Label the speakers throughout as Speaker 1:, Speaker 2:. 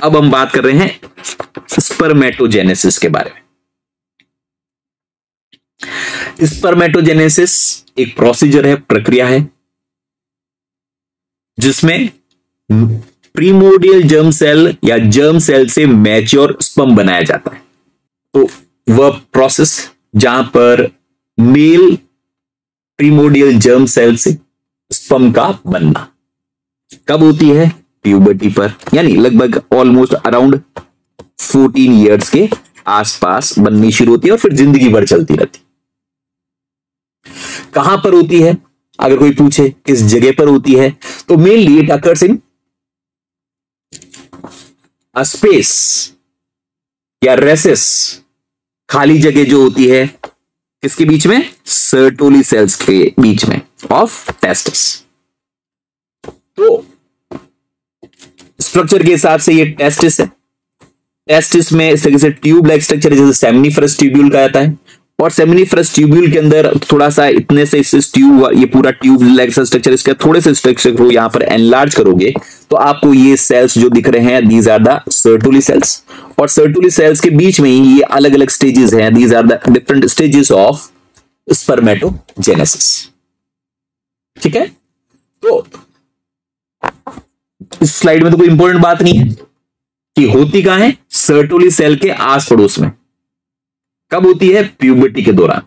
Speaker 1: अब हम बात कर रहे हैं स्पर्मेटोजेनेसिस के बारे में। स्पर्मेटोजेनेसिस एक प्रोसीजर है, प्रक्रिया है, जिसमें प्रीमोडियल जर्म सेल या जर्म सेल से मैच्योर स्पम बनाया जाता है। तो वह प्रोसेस जहाँ पर मेल प्रीमोडियल जर्म सेल से स्पम का बनना कब होती है? प्यूबर्टी पर, यानी लगभग ऑलमोस्ट अराउंड 14 इयर्स के आसपास बननी शुरू होती है और फिर ज़िंदगी भर चलती रहती कहाँ पर होती है? अगर कोई पूछे किस जगह पर होती है तो mainly it occurs in space या रेसिस खाली जगह जो होती है, किसके बीच में? सर्टोली सेल्स के बीच में ऑफ़ टेस्टिस तो स्ट्रक्चर के हिसाब से ये टेस्टिस है। टेस्टिस में इस तरीके से ट्यूब लाइक स्ट्रक्चर जैसे सेमिनिफरस ट्यूब्यूल का आता है। और सेमिनिफरस ट्यूब्यूल के अंदर थोड़ा सा इतने से इस ट्यूब ये पूरा ट्यूब लाइक स्ट्रक्चर इसका थोड़े से स्ट्रक्चर को यहाँ पर एनलार्ज करोगे तो आपको ये सेल्स जो दिख रहे हैं these are the Sertoli cells और सर्टुली सेल्स के बीच में ही ये अलग अलग स्टेजेस हैं these are the different stages of spermatogenesis ठीक है? तो इस स्लाइड में तो कोई इंपॉर्टेंट बात नहीं है कि होती कहाँ है? सर्टोली सेल के आस पड़ोस में। कब होती है? प्यूबर्टी के दौरान।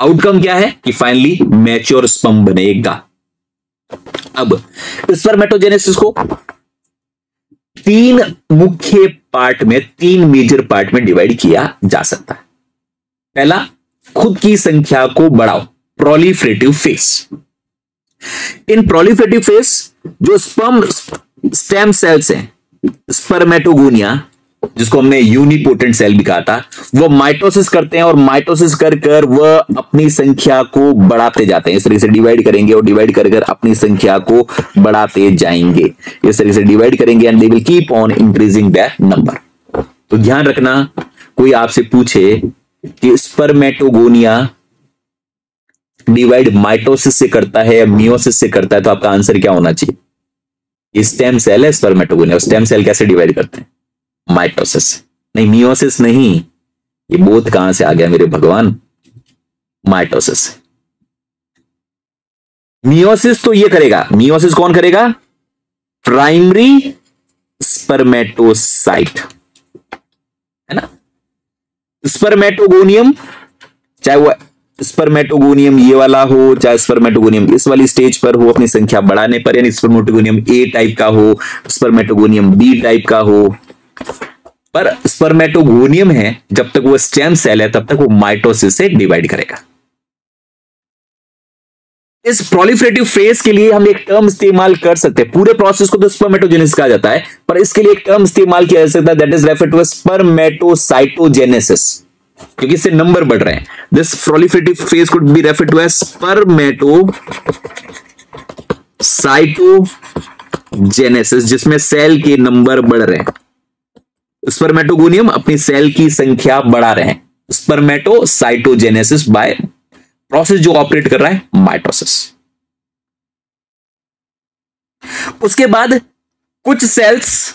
Speaker 1: आउटकम क्या है? कि फाइनली मैच्योर स्पम बनेगा। अब स्पर्मेटोजेनेसिस को तीन मुख्य पार्ट में, तीन मेजर पार्ट में डिवाइड किया जा सकता है। पहला, खुद की संख्या को बढ़ाओ। Proliferative phase in proliferative phase जो स्पर्म स्टेम सेल्स हैं स्पर्मेटोगोनिया जिसको हमने यूनिपोटेंट सेल भी कहा था, वो माइटोसिस करते हैं और माइटोसिस कर कर वह अपनी संख्या को बढ़ाते जाते हैं। इस तरीके से डिवाइड करेंगे और डिवाइड कर कर अपनी संख्या को बढ़ाते जाएँगे। इस तरीके से डिवाइड करेंगे and they will keep on increasing the number तो ध्यान रखना, कोई आपसे पूछे कि स्पर्मेटोगोनिया डिवाइड माइटोसिस से करता है या मियोसिस से करता है तो आपका आंसर क्या होना चाहिए? स्टेम सेल है स्पर्मेटोगोनिया स्टेम सेल कैसे डिवाइड करते हैं? माइटोसिस। नहीं, मियोसिस नहीं। ये बोध कहाँ से आ गया मेरे भगवान? माइटोसिस। मियोसिस तो ये करेगा। मियोसिस कौन करेगा? Primary spermatocyte. है ना? स्पर्मेटोगोनियम, चाहे वो स्पर्मेटोगोनियम ये वाला हो, चाहे स्पर्मेटोगोनियम इस वाली स्टेज पर हो, अपनी संख्या बढ़ाने पर, यानी स्पर्मेटोगोनियम ए टाइप का हो स्पर्मेटोगोनियम बी टाइप का हो। पर स्पर्मेटोगोनियम है, जब तक वो स्टेम सेल है, तब तक वो माइटोसिस से डिवाइड करेगा। इस प्रोलिफरेटिव फ़ेज़ के लिए हम एक टर्म इस्तेमाल कर सकते हैं। पूरे प्रोसेस को तो स्पर्मेटोजेनेसिस कहा जाता है, पर इसके लिए एक टर्म इस्तेमाल किया जा सकता है that is refer to spermatocytogenesis क्योंकि इससे नंबर बढ़ रहे हैं। This proliferative phase could be refer to as spermatocytogenesis जिसमें सेल के नंबर बढ़ रहे हैं। स्पर्मेटोगोनियम अपनी सेल की संख्या बढ़ा रहे हैं। स्पर्मेटो साइटोजेनेसिस बाय प्रोसेस जो ऑपरेट कर रहा है माइटोसिस उसके बाद कुछ सेल्स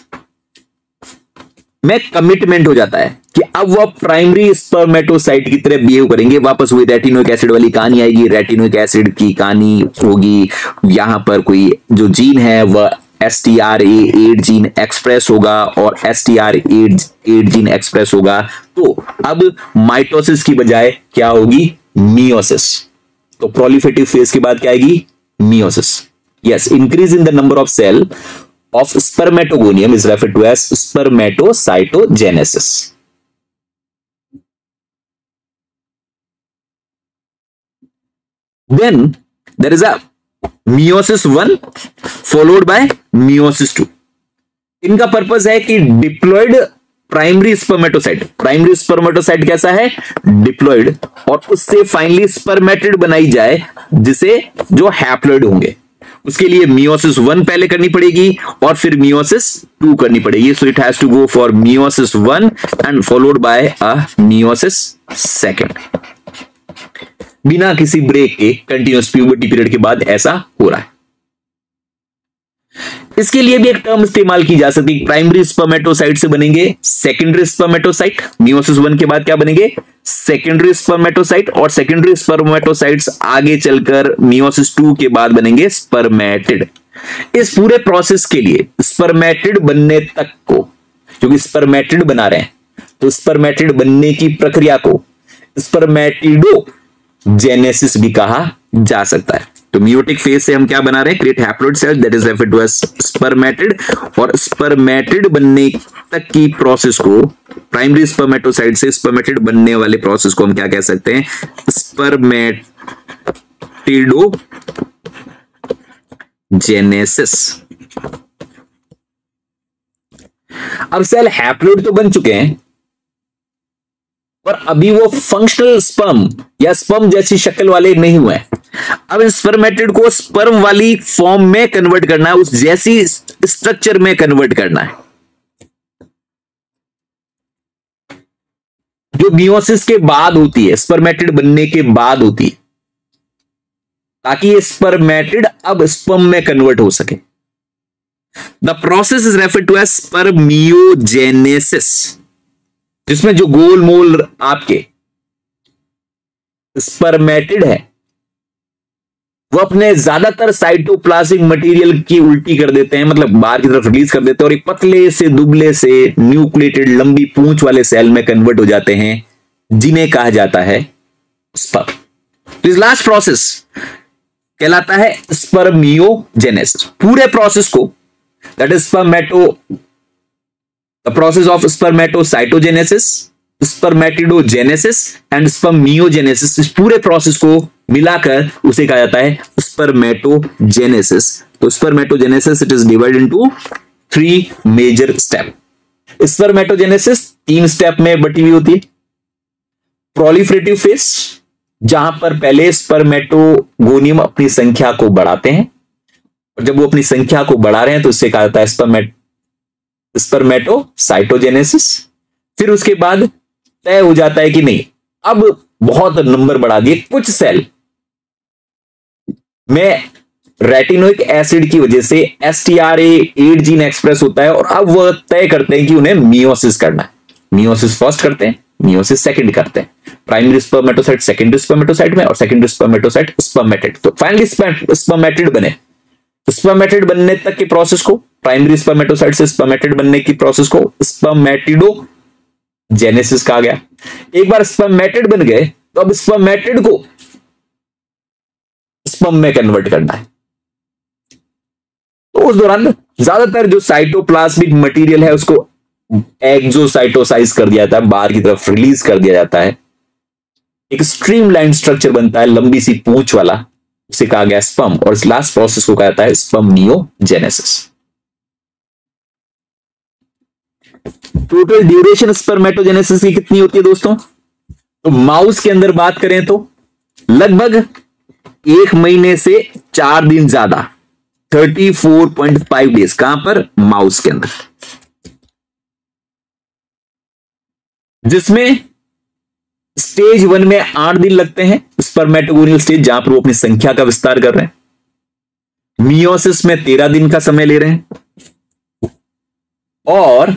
Speaker 1: में कमिटमेंट हो जाता है कि अब वह प्राइमरी स्पर्मेटोसाइट की तरह बिहेव करेंगे। वापस वही रेटिनोइक एसिड वाली कहानी आएगी। रेटिनोइक एसिड की कहानी होगी। यहाँ पर कोई जो जीन है, वह S T R eight gene express होगा और S T R eight eight gene express होगा। तो अब माइटोसिस की बजाय क्या होगी? मियोसिस तो प्रोलिफेटिव फ़ेज़ के बाद क्या आएगी? Meiosis yes increase in the number of cell of spermatogonium is refer to as spermatocytogenesis then, there is a meiosis one followed by meiosis two इनका पर्पज है कि diploid primary spermatocyte primary spermatocyte कैसा है? Diploid और उससे finally spermatid बनाई जाए, जिसे जो हैप्लॉयड होंगे। उसके लिए मियोसिस वन पहले करनी पड़ेगी और फिर मियोसिस टू करनी पड़ेगी। So it has to go for meiosis one and followed by a meiosis second बिना किसी ब्रेक के कंटिन्यूस प्यूबर्टी पीरियड के बाद ऐसा हो रहा है। इसके लिए भी एक टर्म इस्तेमाल की जा सकती है। प्राइमरी स्पर्मेटोसाइट से बनेंगे सेकेंडरी स्पर्मेटोसाइट मियोसिस वन के बाद क्या बनेंगे? सेकेंडरी स्पर्मेटोसाइट और सेकेंडरी स्पर्मेटोसाइट्स आगे चलकर मियोसिस टू के बाद बनेंगे स्पर्मेटिड इस पूरे प्रोसेस के लिए स्पर्मेटिड बनने तक को, क्योंकि स्पर्मेटिड बना रहे हैं तो स्पर्मेटिड बनने की प्रक्रिया को स्पर्मेटिडो जेनेसिस भी कहा जा सकता है। तो म्यूटिक फ़ेज़ से हम क्या बना रहे हैं? Create haploid cell that is referred to as spermatid और स्पर्मेटिड बनने तक की प्रोसेस को प्राइमरी स्पर्मेटोसाइट से स्पर्मेटिड बनने वाले प्रोसेस को हम क्या कह सकते हैं? स्पर्मेटिडो जेनेसिस अब सेल हैप्लोइड तो बन चुके हैं पर अभी वो फंक्शनल स्पर्म या स्पर्म जैसी शक्ल वाले नहीं हुए अब इन स्पर्मेटिड को स्पर्म वाली फॉर्म में कन्वर्ट करना है, उस जैसी स्ट्रक्चर में कन्वर्ट करना है। जो मियोसिस के बाद होती है स्पर्मेटिड बनने के बाद होती है। ताकि ये स्पर्मेटिड अब स्पर्म में कन्वर्ट हो सके। The process is refer to as spermiogenesis जिसमें जो गोल मोल आपके स्पर्मेटिड है, वो अपने ज़्यादातर साइटोप्लाज्मिक मटेरियल की उल्टी कर देते हैं मतलब बाहर की तरफ़ रिलीज़ कर देते हैं और एक पतले से दुबले से न्यूक्लिएटेड लंबी पूंछ वाले सेल में कन्वर्ट हो जाते हैं, जिन्हें कहा जाता है स्पर्म तो इस लास्ट प्रोसेस कहलाता है स्पर्मियोजेनेसिस पूरे प्रोसेस को that is spermato process of spermatocytogenesis spermatidogenesis and spermiogenesis इस पूरे प्रोसेस को मिलाकर उसे कहा जाता है स्पर्मेटोजेनेसिस तो spermatogenesis it is divide into three major step spermatogenesis तीन स्टेप में बटी हुई होती है। प्रोलिफरेटिव फेस जहाँ पर पहले स्पर्मेटोगोनियम अपनी संख्या को बढ़ाते हैं। और जब वो अपनी संख्या को बढ़ा रहे हैं तो उससे कहा जाता है स्पर्मेट स्पर्मेटो साइटोजेनेसिस फिर उसके बाद तय हो जाता है कि नहीं, अब बहुत नंबर बढ़ा दिए कुछ सेल। में रेटिनोइक एसिड की वजह से S T R eight gene express होता है और अब वह तय करते हैं कि उन्हें मियोसिस करना है। मियोसिस फ़र्स्ट करते हैं मियोसिस सेकंड करते हैं। प्राइमरी स्पर्मेटोसाइट सेकेंडरी स्पर्मेटोसाइट में और सेकेंडरी स्पर्मेटोसाइट स्पर्मेटेड तो फाइनली स्पर्मेटेड बने। स्पर्मेटेड बनने तक के प्रोसेस को प्राइमरी स्पर्मेटोसाइट से स्पर्मेटेड बनने की प्रोसेस को स्पर्मेटिडो जेनेसिस कहा गया। एक बार स्पर्मेटेड बन गए तो अब स्पर्मेटेड को स्पर्म में कन्वर्ट करना है। तो उस दौरान ज़्यादातर जो साइटोप्लाज्मिक मटेरियल है, उसको एक्सोसाइटोसाइज कर दिया जाता है, बाहर की तरफ़ रिलीज़ कर दिया जाता है। एक स्ट्रीमलाइन स्ट्रक्चर बनता है, लंबी सी पूंछ वाला। उसे कहा गया स्पम और इस लास्ट प्रोसेस को कहा जाता है स्पमनियोजेनेसिस टोटल ड्यूरेशन स्पर्मेटोजेनेसिस की कितनी होती है दोस्तों? तो माउस के अंदर बात करें तो लगभग एक महीने से चार दिन ज़्यादा 34.5 डेज़ कहाँ पर? माउस के अंदर। जिसमें स्टेज वन में आठ दिन लगते हैं। स्पर्मेटोगोनियल स्टेज, जहाँ पर वो अपनी संख्या का विस्तार कर रहे हैं। मियोसिस में तेरह दिन का समय ले रहे हैं। और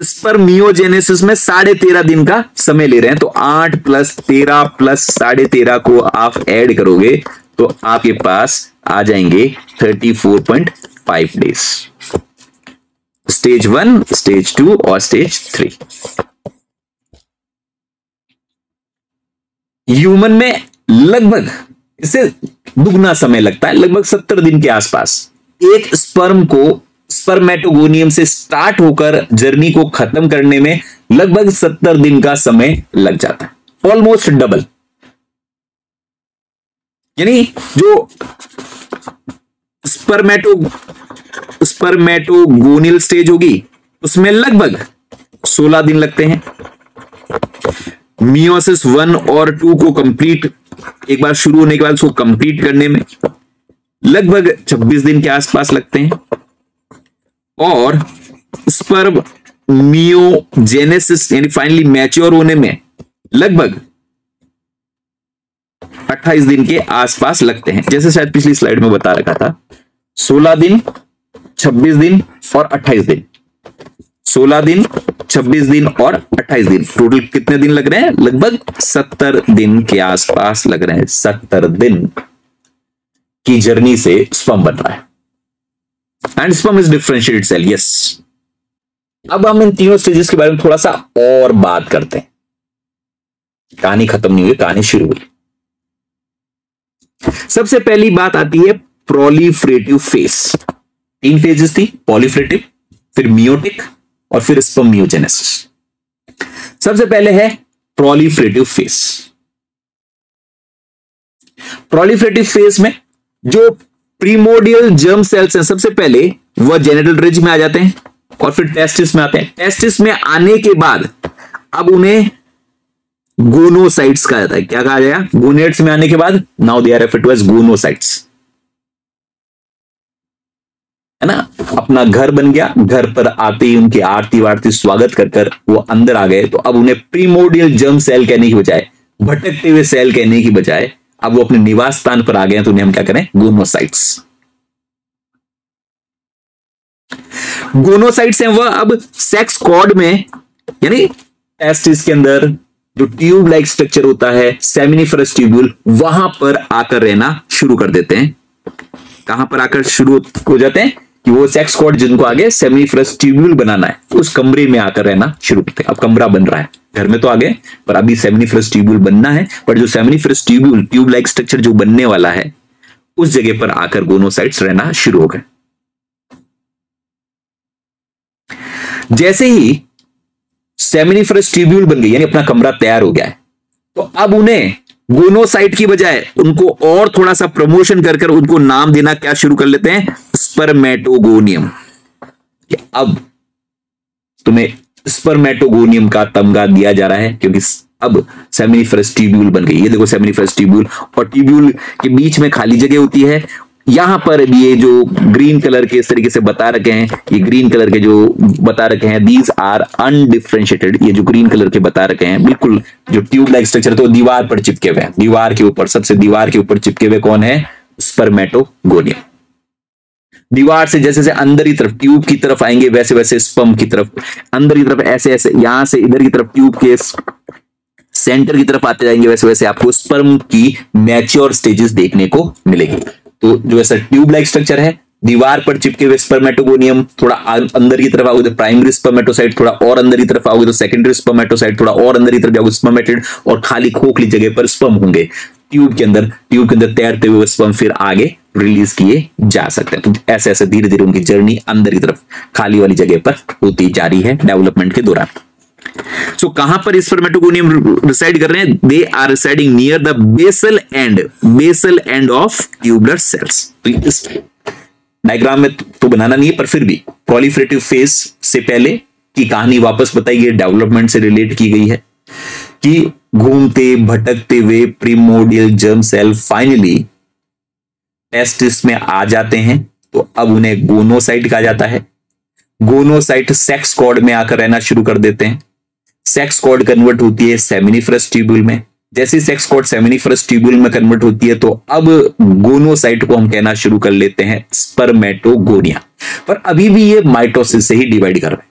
Speaker 1: स्पर्मियोजेनेसिस में साढ़े तेरह दिन का समय ले रहे हैं। तो आठ प्लस तेरह प्लस साढ़े तेरह को आप ऐड करोगे तो आपके पास आ जाएँगे thirty four point five days stage one, stage two और स्टेज थ्री। ह्यूमन में लगभग, इसे दुगना समय लगता है, लगभग सत्तर दिन के आसपास। एक स्पर्म को स्पर्मेटोगोनियम से स्टार्ट होकर जर्नी को खत्म करने में लगभग सत्तर दिन का समय लग जाता है। ऑलमोस्ट डबल यानी जो स्पर्मेटो स्पर्मेटोगोनियल स्टेज होगी, उसमें लगभग 16 दिन लगते हैं। मियोसिस वन और टू को कंप्लीट एक बार शुरू होने के बाद उसको कंप्लीट करने में लगभग 26 दिन के आसपास लगते हैं। और स्पर्म मियोजेनेसिस यानी फाइनली मैच्योर होने में लगभग 28 दिन के आसपास लगते हैं। जैसे शायद पिछली स्लाइड में बता रखा था 16 दिन 26 दिन और 28 दिन। 16 दिन 26 दिन और 28 दिन। टोटल कितने दिन लग रहे हैं? लगभग 70 दिन के आसपास लग रहे हैं। 70 दिन की जर्नी से स्पम बन रहा है। And sperm is differentiated cell yes अब हम इन तीनों स्टेजेस के बारे में थोड़ा सा और बात करते हैं। कहानी खत्म नहीं हुई, कहानी शुरू हुई। सबसे पहली बात आती है प्रोलिफ्रेटिव फेस तीन फेजेस थी पॉलीफ्रेटिव फिर मियोटिक और फिर स्पर्मियोजेनेसिस सबसे पहले है प्रोलिफ्रेटिव फेस प्रोलिफ्रेटिव फेस में जो प्रीमोडियल जर्म सेल्स हैं, सबसे पहले वह जेनेटल रिज में आ जाते हैं और फिर टेस्टिस में आते हैं। टेस्टिस में आने के बाद अब उन्हें गोनोसाइट्स कहा जाता है। क्या कहा जाएगा गोनेट्स में आने के बाद now they are refer to as gonocytes है ना? अपना घर बन गया, घर पर आते ही उनकी आरती वारती स्वागत कर कर वो अंदर आ गए तो अब उन्हें प्रीमोडियल जर्म सेल कहने की बजाय, भटकते हुए सेल कहने की बजाय, अब वो अपने निवास स्थान पर आ गए तो उन्हें हम क्या करें? गोनोसाइट्स गोनोसाइट्स हैं वह अब सेक्स कॉर्ड में, यानी टेस्टिस के अंदर जो ट्यूब लाइक स्ट्रक्चर होता है सेमिनिफरस ट्यूब्यूल वहाँ पर आकर रहना शुरू कर देते हैं। कहाँ पर आकर शुरू हो जाते हैं? कि वो सेक्स कॉर्ड जिनको आगे सेमिनिफरस ट्यूब्यूल बनाना है, उस कमरे में आकर रहना शुरू करते हैं। अब कमरा बन रहा है, घर में तो आगे, पर अभी सेमिनिफरस ट्यूब्यूल बनना है, पर जो seminiferous tubule tube like structure जो बनने वाला है, उस जगह पर आकर गोनोसाइट्स रहना शुरू हो गए। जैसे ही सेमिनिफरस ट्यूब्यूल बन गई, यानी अपना कमरा तैयार हो गया है तो अब उन्हें गोनोसाइट की बजाय उनको और थोड़ा सा प्रमोशन कर कर उनको नाम देना क्या शुरू कर लेते हैं? स्पर्मेटोगोनियम अब तुम्हें स्पर्मेटोगोनियम का तमगा दिया जा रहा है, क्योंकि अब सेमिनिफरस ट्यूब्यूल बन गई ये देखो सेमिनिफरस ट्यूब्यूल और ट्यूब्यूल के बीच में खाली जगह होती है यहाँ पर भी ये जो ग्रीन कलर के इस तरीके से बता रखे हैं, ये ग्रीन कलर के जो बता रखे हैं दीज आर अनडिफ्रेंशिएटेड ये जो ग्रीन कलर के बता रखे हैं, बिल्कुल जो ट्यूब लाइक स्ट्रक्चर तो दीवार पर चिपके हुए हैं। दीवार के ऊपर, सबसे दीवार के ऊपर चिपके हुए कौन है? स्पर्मेटोगोनियम दीवार से जैसे जैसे अंदर की तरफ़ ट्यूब की तरफ़ आएँगे वैसे वैसे स्पम की तरफ़, अंदर की तरफ़ ऐसे ऐसे यहाँ से इधर की तरफ़ ट्यूब के सेंटर की तरफ़ आते जाएँगे वैसे वैसे आपको स्पर्म की मैच्योर स्टेजेस देखने को मिलेगी। तो जो ऐसा ट्यूब लाइक स्ट्रक्चर है, दीवार पर चिपके हुए स्पर्मेटोगोनियम थोड़ा अंदर की तरफ़ आओगे तो प्राइमरी स्पर्मेटोसाइट थोड़ा और अंदर की तरफ़ आओगे तो सेकेंडरी स्पर्मेटोसाइट थोड़ा और अंदर की तरफ़ जाओगे स्पर्मेटेड और खाली खोखली जगह पर स्पर्म होंगे। ट्यूब के अंदर ट्यूब के अंदर तैरते हुए स्पर्म फिर आगे रिलीज़ किए जा सकते हैं। तो ऐसे ऐसे धीरे धीरे उनकी जर्नी अंदर की तरफ़ खाली वाली जगह पर होती जा रही है डेवलपमेंट के दौरान। सो so, कहाँ पर स्पर्मेटोगोनियम रिसाइड कर रहे हैं? They are residing near the basal end basal end of tubular cells diagram में तो बनाना नहीं है पर फिर भी प्रोलिफरेटिव फ़ेज़ से पहले की कहानी वापस बताइए डेवलपमेंट से रिलेट की गई है कि घूमते भटकते हुए primordial germ cell finally testis में आ जाते हैं। तो अब उन्हें गोनोसाइट कहा जाता है। गोनोसाइट सेक्स कॉर्ड में आकर रहना शुरू कर देते हैं। सेक्स कॉर्ड कन्वर्ट होती है सेमिनिफरस ट्यूब्यूल में। जैसे सेक्स कॉर्ड सेमिनिफरस ट्यूब्यूल में कन्वर्ट होती है तो अब गोनोसाइट को हम कहना शुरू कर लेते हैं स्पर्मेटोगोनिया पर अभी भी ये माइटोसिस से ही डिवाइड कर रहे हैं।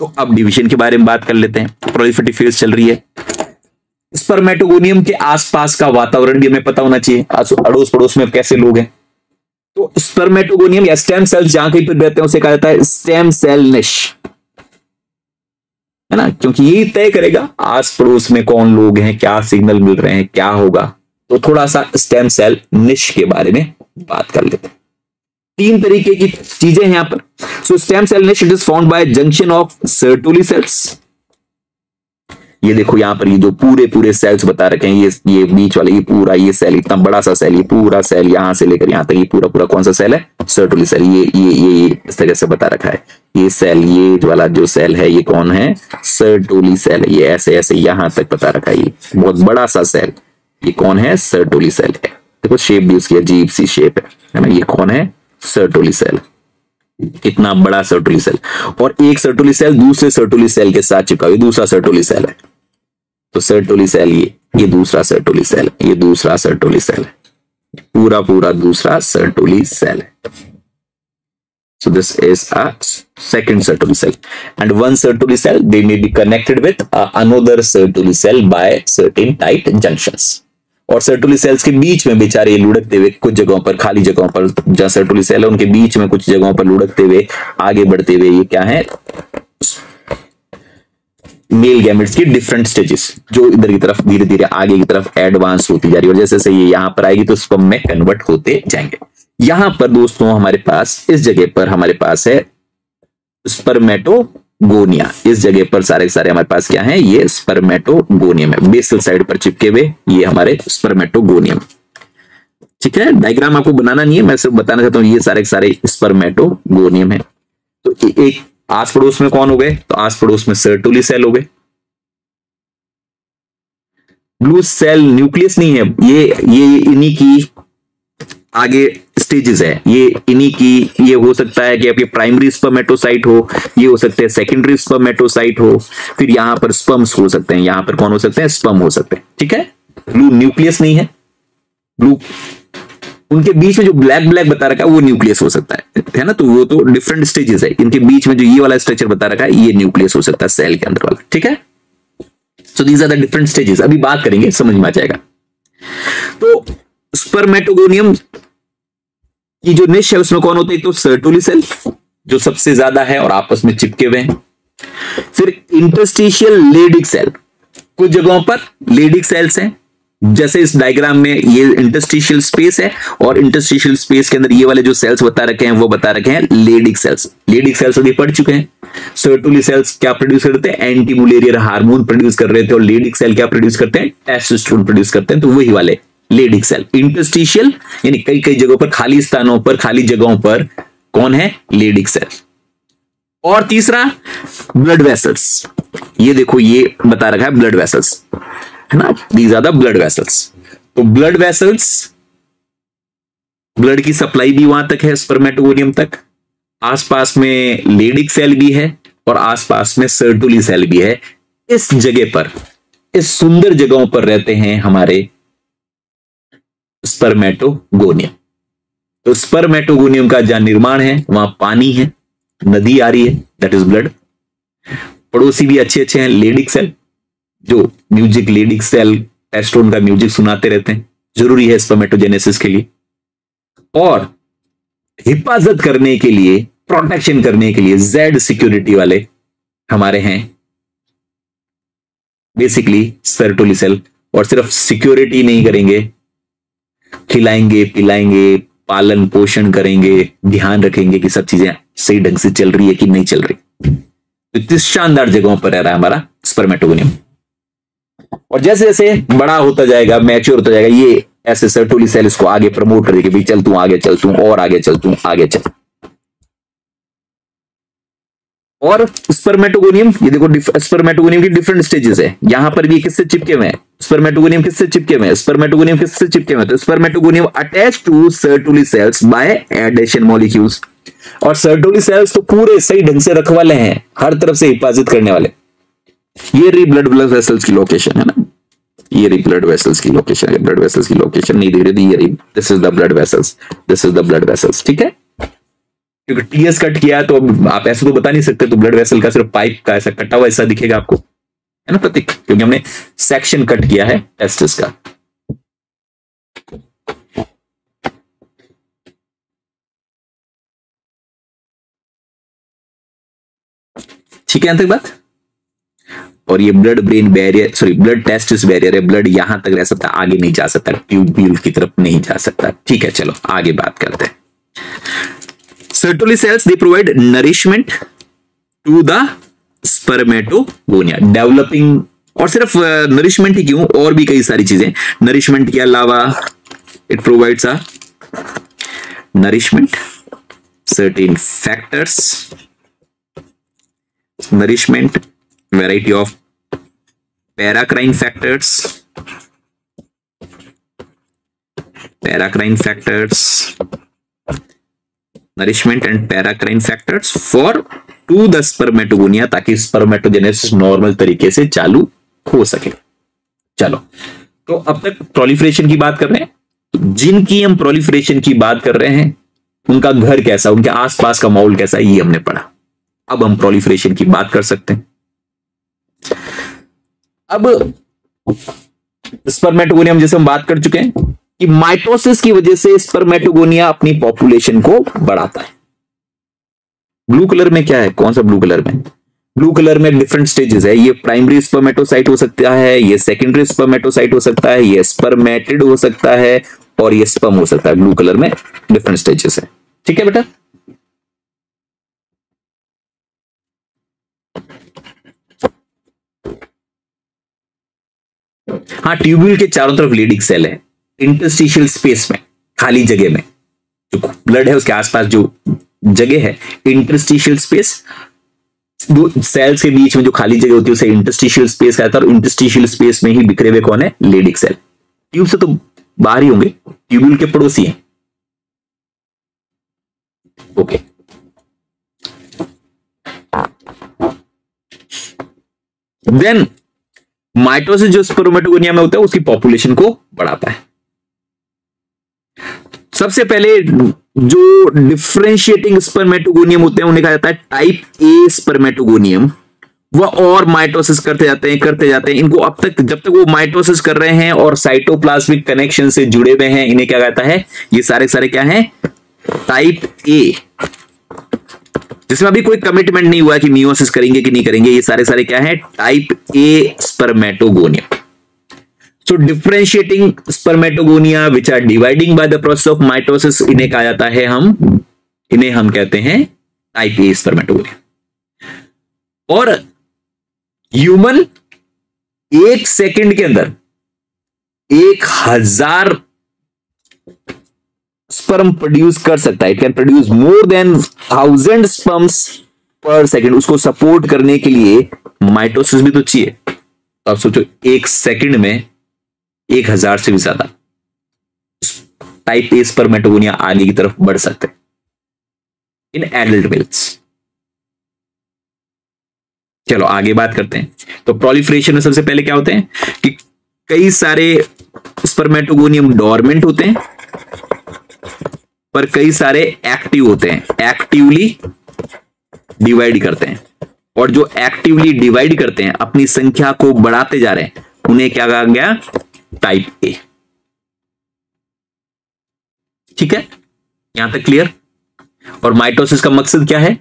Speaker 1: तो अब डिवीज़न के बारे में बात कर लेते हैं। प्रोलिफेटिव फ़ेज़ चल रही है। स्पर्मेटोगोनियम के आसपास का वातावरण भी हमें पता होना चाहिए। अड़ोस पड़ोस में कैसे लोग हैं। तो स्पर्मेटोगोनियम या स्टेम सेल जहाँ कहीं पर रहते हैं, उसे कहा जाता है स्टेम सेल निश है ना? क्योंकि ये तय करेगा आस पड़ोस में कौन लोग हैं, क्या सिग्नल मिल रहे हैं, क्या होगा। तो थोड़ा सा स्टेम सेल निश के बारे में बात कर लेते हैं। तीन तरीके की चीज़ें हैं यहाँ पर। So stem cell niche it is found by junction of Sertoli cells ये देखो यहाँ पर ये जो पूरे पूरे सेल्स बता रखे हैं, ये ये बीच वाले, ये पूरा, ये सेल इतना बड़ा सा सेल ये पूरा सेल यहाँ से लेकर यहाँ तक, ये पूरा पूरा कौन सा सेल है? सर्टोली सेल ये ये ये इस तरह से बता रखा है। ये सेल ये वाला जो सेल है, ये कौन है? सर्टोली सेल ये ऐसे ऐसे यहाँ तक बता रखा है, ये बहुत बड़ा सा सेल ये कौन है? सर्टोली सेल है। देखो शेप भी उसकी अजीब सी शेप है ना? ये कौन है? सर्टोली सेल कितना बड़ा सर्टोली सेल और एक सर्टोली सेल दूसरे सर्टोली सेल के साथ चिपका हुआ दूसरा सर्टोली सेल है तो सर्टोली सेल ये ये दूसरा सर्टोली सेल ये दूसरा सर्टोली सेल है पूरा पूरा दूसरा सर्टोली सेल है So this is a second Sertoli cell. And one Sertoli cell, they may be connected with uh, another Sertoli cell by certain tight junctions. और सर्टुली सेल्स के बीच में बेचारे लुढ़कते हुए कुछ जगहों पर, खाली जगहों पर, जहाँ सर्टुली सेल है, उनके बीच में कुछ जगहों पर लुढ़कते हुए आगे बढ़ते हुए ये क्या है? मेल गैमेट्स की डिफरेंट स्टेजेस जो इधर की तरफ़ धीरे धीरे आगे की तरफ़ एडवांस होती जा रही है। और जैसे जैसे ये यहाँ पर आएगी तो स्पम में कन्वर्ट होते जाएँगे। यहाँ पर दोस्तों, हमारे पास, इस जगह पर हमारे पास है स्पर्मेटोगोनिया इस जगह पर सारे सारे हमारे पास क्या है? ये स्पर्मेटोगोनियम है बेसल साइड पर चिपके हुए, ये हमारे स्पर्मेटोगोनियम ठीक है? डायग्राम आपको बनाना नहीं है, मैं सिर्फ़ बताना चाहता हूँ, ये सारे सारे स्पर्मेटोगोनियम है। तो एक आस पड़ोस में कौन हो गए? तो आस पड़ोस में सर्टुली सेल हो गए। ब्लू सेल न्यूक्लियस नहीं है। ये ये, इन्हीं की आगे स्टेजेस है। ये इन्हीं की, ये हो सकता है कि आपके प्राइमरी स्पर्मेटोसाइट हो, ये हो सकते हैं सेकेंडरी स्पर्मेटोसाइट हो, फिर यहाँ पर स्पम्स हो सकते हैं। यहाँ पर कौन हो सकते हैं? स्पम हो सकते हैं। ठीक है? ब्लू न्यूक्लियस नहीं है। ब्लू उनके बीच में जो ब्लैक ब्लैक बता रखा है, वो न्यूक्लियस हो सकता है। है ना? तो वो तो डिफरेंट स्टेजेस है। इनके बीच में जो ये वाला स्ट्रक्चर बता रखा है, ये न्यूक्लियस हो सकता है सेल के अंदर वाला। ठीक है? So these are the different stages अभी बात करेंगे, समझ में आ जाएगा। तो स्पर्मेटोगोनियम की जो निश है, उसमें कौन होता है? तो सर्टोली सेल, जो सबसे ज़्यादा है और आपस में चिपके हुए हैं। फिर इंटरस्टिशियल लेडिक सेल। कुछ जगहों पर लेडिक सेल्स हैं, जैसे इस डायग्राम में ये इंटरस्टिशियल स्पेस है और इंटरस्टिशियल स्पेस के अंदर ये वाले जो सेल्स बता रखे हैं, वो बता रखे हैं लेडिक सेल्स। लेडिक सेल्स अभी पढ़ चुके हैं। सर्टुली सेल्स क्या प्रोड्यूस करते हैं? एंटी मुलेरियर हार्मोन प्रोड्यूस कर रहे थे और लेडिक सेल क्या प्रोड्यूस करते हैं? टेस्टोस्टेरोन प्रोड्यूस करते हैं तो वही वाले। लेडिक सेल इंटरस्टिशियल यानी कई कई जगहों पर, खाली स्थानों पर, खाली जगहों पर कौन है? लेडिक सेल और तीसरा ब्लड वेसल्स ये देखो, ये बता रखा है ब्लड वेसल्स है ना? These are the blood vessels तो ब्लड वेसल्स ब्लड की सप्लाई भी वहाँ तक है स्पर्मेटोगोनियम तक. आसपास में लेडिक सेल भी है और आसपास में सर्टुली सेल भी है. इस जगह पर, इस सुंदर जगहों पर रहते हैं हमारे स्पर्मेटोगोनियम। तो स्पर्मेटोगोनियम का जहाँ निर्माण है, वहाँ पानी है, नदी आ रही है दैट इज़ ब्लड पड़ोसी भी अच्छे अच्छे हैं, लेडिक सेल जो म्यूज़िक लेडिक सेल टेस्टोन का म्यूज़िक सुनाते रहते हैं, ज़रूरी है स्पर्मेटोजेनेसिस के लिए। और हिफाजत करने के लिए प्रोटेक्शन करने के लिए जेड सिक्योरिटी वाले हमारे हैं बेसिकली सर्टोली सेल और सिर्फ़ सिक्योरिटी नहीं करेंगे खिलाएँगे, पिलाएँगे, पालन पोषण करेंगे, ध्यान रखेंगे कि सब चीज़ें सही ढंग से चल रही है कि नहीं चल रही। तो इतनी शानदार जगहों पर रह रहा है हमारा स्पर्मेटोगोनियम और जैसे जैसे बड़ा होता जाएगा मैच्योर होता जाएगा, ये ऐसे सर्टोली सेल इसको आगे प्रमोट करेगी भाई चल तू आगे, चल तू और आगे, चल तू आगे, चल। और स्पर्मेटोगोनियम ये देखो स्पर्मेटोगोनियम की डिफरेंट स्टेजेस है। यहाँ पर भी किससे चिपके हुए हैं? स्पर्मेटोगोनियम किससे चिपके हुए हैं? स्पर्मेटोगोनियम किससे चिपके हुए हैं? तो spermatogonium attach to Sertoli cells by adhesion molecules और सर्टोली सेल्स तो पूरे सही ढंग से रखवाले हैं, हर तरफ़ से हिफाजत करने वाले। ये री ब्लड ब्लड वेसल्स की लोकेशन है ना? ये री ब्लड वेसल्स की लोकेशन है ब्लड वेसल्स की लोकेशन नहीं दे रही ये री this is the blood vessels this is the blood vessels ठीक है? क्योंकि टीएस कट किया तो आप ऐसे तो बता नहीं सकते तो ब्लड वेसल का सिर्फ़ पाइप का ऐसा कटा हुआ ऐसा दिखेगा आपको। है ना प्रतीक? क्योंकि हमने सेक्शन कट किया है टेस्टिस का। ठीक है अंत बात? और ये blood brain barrier sorry blood test barrier है ब्लड यहाँ तक रह सकता, आगे नहीं जा सकता ट्यूब्यूल की तरफ़ नहीं जा सकता। ठीक है, चलो, आगे बात करते हैं। Sertoli cells they provide nourishment to the spermatogonia developing और सिर्फ़ नरिशमेंट ही क्यों? और भी कई सारी चीज़ें। नरिशमेंट के अलावा it provides a nourishment certain factors nourishment variety of paracrine factors paracrine factors nourishment and paracrine factors for to the spermatogonia ताकि स्पर्मेटोजेनेसिस नॉर्मल तरीके से चालू हो सके। चलो तो अब तक प्रोलिफरेशन की बात कर रहे हैं। जिनकी हम प्रोलिफरेशन की बात कर रहे हैं, उनका घर कैसा, उनके आसपास का माहौल कैसा, ये हमने पढ़ा। अब हम प्रोलिफरेशन की बात कर सकते हैं। अब स्पर्मेटोगोनियम जैसे हम बात कर चुके हैं कि माइटोसिस की वजह से स्पर्मेटोगोनिया अपनी पॉपुलेशन को बढ़ाता है। ब्लू कलर में क्या है? कौन सा ब्लू कलर में? ब्लू कलर में डिफरेंट स्टेजेस है। ये प्राइमरी स्पर्मेटोसाइट हो सकता है, ये सेकेंडरी स्पर्मेटोसाइट हो सकता है, ये स्पर्मेटेड हो सकता है और ये स्पर्म हो सकता है। ब्लू कलर में डिफरेंट स्टेजेस है। ठीक है बेटा? हाँ ट्यूब्यूल के चारों तरफ़ लीडिंग सेल है। इंटरस्टिशियल स्पेस में, खाली जगह में, जो ब्लड है उसके आसपास जो जगह है इंटरस्टिशियल स्पेस दो सेल्स के बीच में जो खाली जगह होती है, उसे इंटरस्टिशियल स्पेस कहता है, और इंटरस्टिशियल स्पेस में ही बिखरे हुए कौन है? लेडिक सेल ट्यूब से तो बाहर ही होंगे ट्यूब्यूल के पड़ोसी हैं। ओके देन माइटोसिस जो स्पर्मेटोगोनिया में होता है, उसकी पॉपुलेशन को बढ़ाता है। सबसे पहले जो डिफ्रेंशिएटिंग स्पर्मेटोगोनियम होते हैं, उन्हें कहा जाता है टाइप ए स्पर्मेटोगोनियम वह और माइटोसिस करते जाते हैं, करते जाते हैं। इनको अब तक, जब तक वो माइटोसिस कर रहे हैं और साइटोप्लाज्मिक कनेक्शन से जुड़े हुए हैं, इन्हें क्या कहता है? ये सारे सारे क्या हैं? टाइप ए जिसमें अभी कोई कमिटमेंट नहीं हुआ कि मियोसिस करेंगे कि नहीं करेंगे, ये सारे सारे क्या है? Type A spermatogonia so differentiating spermatogonia which are dividing by the process of mitosis इन्हें कहा जाता है हम, इन्हें हम कहते हैं टाइप ए स्पर्मेटोगोनिया और ह्यूमन एक सेकंड के अंदर एक हज़ार स्पर्म प्रोड्यूस कर सकता है. It can produce more than thousand sperms per second उसको सपोर्ट करने के लिए माइटोसिस भी तो चाहिए. तो आप सोचो, एक सेकंड में एक हज़ार से भी ज़्यादा। टाइप ए स्पर्मेटोगोनिया आगे की तरफ़ बढ़ सकते इन एडल्ट मिल्स चलो, आगे बात करते हैं। तो प्रोलिफ्रेशन में सबसे पहले क्या होते हैं? कि कई सारे स्पर्मेटोगोनियम डॉर्मेंट होते हैं, पर कई सारे एक्टिव होते हैं। एक्टिवली डिवाइड करते हैं। और जो एक्टिवली डिवाइड करते हैं, अपनी संख्या को बढ़ाते जा रहे हैं, उन्हें क्या कहा गया? टाइप ए ठीक है? यहाँ तक क्लियर और माइटोसिस का मकसद क्या है?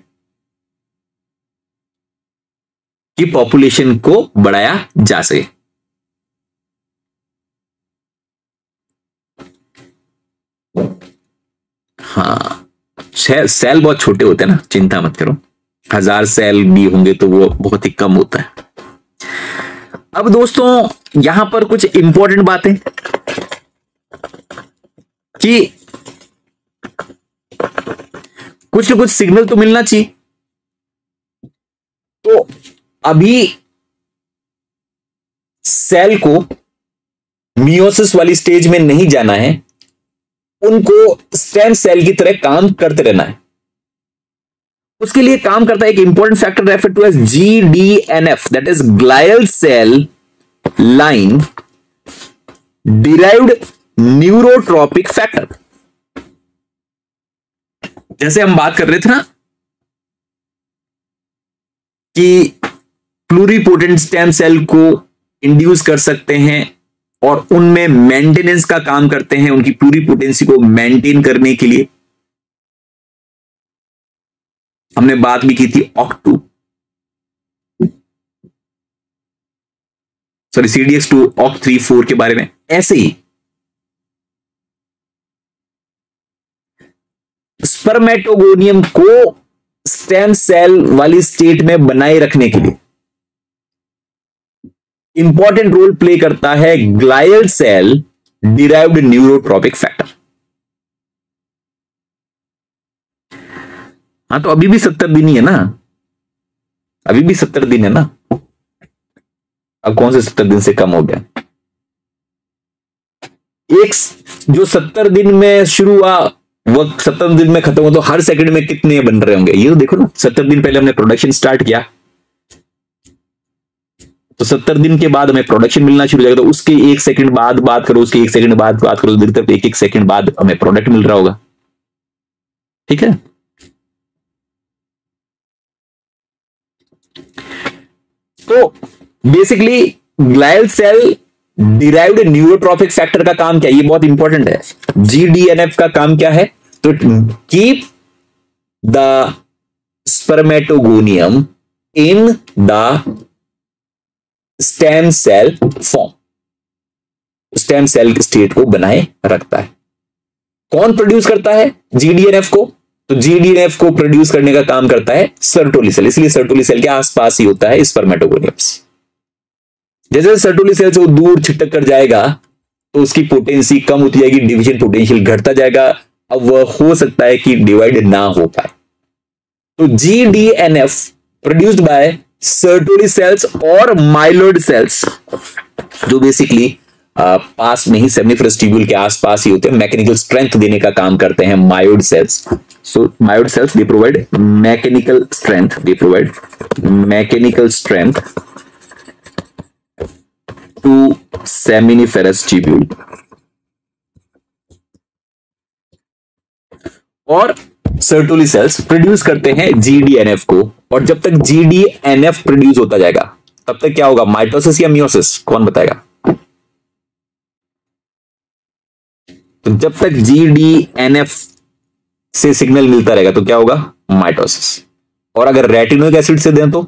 Speaker 1: कि पॉपुलेशन को बढ़ाया जा सके। हाँ सेल बहुत छोटे होते हैं ना, चिंता मत करो। हज़ार सेल भी होंगे तो वो बहुत ही कम होता है। अब दोस्तों, यहाँ पर कुछ इंपॉर्टेंट बातें कि कुछ ना कुछ सिग्नल तो मिलना चाहिए। तो अभी सेल को मियोसिस वाली स्टेज में नहीं जाना है, उनको स्टेम सेल की तरह काम करते रहना है। उसके लिए काम करता है एक important factor refer to as G D N F that is glial cell line derived neurotrophic factor जैसे हम बात कर रहे थे ना कि प्लूरीपोटेंट स्टेम सेल को इंड्यूस कर सकते हैं और उनमें मेंटेनेंस का काम करते हैं, उनकी पूरी पोटेंसी को मेंटेन करने के लिए। हमने बात भी की थी oct two sorry CDX two oct three four के बारे में। ऐसे ही। स्पर्मेटोगोनियम को स्टेम सेल वाली स्टेट में बनाए रखने के लिए इंपॉर्टेंट रोल प्ले करता है glial cell derived neurotropic factor हाँ तो अभी भी सत्तर दिन ही है ना? अभी भी सत्तर दिन है ना? अब कौन से सत्तर दिन से कम हो गया? एक जो सत्तर दिन में शुरू हुआ वह सत्तर दिन में खत्म हो तो हर सेकंड में कितने बन रहे होंगे? ये तो देखो ना, सत्तर दिन पहले हमने प्रोडक्शन स्टार्ट किया। तो सत्तर दिन के बाद हमें प्रोडक्शन मिलना शुरू हो जाएगा तो उसके एक सेकंड बाद बात करो, उसके एक सेकंड बाद बात करो तो एक एक सेकंड बाद हमें प्रोडक्ट मिल रहा होगा। ठीक है तो basically glial cell derived neurotrophic factor का काम क्या? है ये बहुत इंपॉर्टेंट है। जीडीएनएफ का काम क्या है? तो keep the spermatogonium in the stem cell form stem cell state को बनाए रखता है। कौन प्रोड्यूस करता है? जीडीएनएफ को। तो जीडीएनएफ को प्रोड्यूस करने का काम करता है सर्टोली सेल इसलिए सर्टोली सेल के आसपास ही होता है स्पर्मेटोगोनियम्स जैसे सर्टोली सेल से वो दूर छिटक कर जाएगा तो उसकी पोटेंसी कम होती जाएगी डिवीज़न पोटेंशियल घटता जाएगा। अब वह हो सकता है कि डिवाइड ना हो पाए। तो GDNF produced by Sertoli cells और माइलोइड सेल्स जो बेसिकली पास में ही सेमिनिफरस ट्यूब्यूल के आसपास ही होते हैं मैकेनिकल स्ट्रेंथ देने का काम करते हैं myoid cells so myoid cells they provide mechanical strength they provide mechanical strength to seminiferous tubule और सर्टोली सेल्स प्रोड्यूस करते हैं जीडीएनएफ को, और जब तक जीडीएनएफ प्रोड्यूस होता जाएगा, तब तक क्या होगा? माइटोसिस या मियोसिस कौन बताएगा? तो जब तक जीडीएनएफ से सिग्नल मिलता रहेगा तो क्या होगा? माइटोसिस और अगर रेटिनोइक एसिड से दें तो?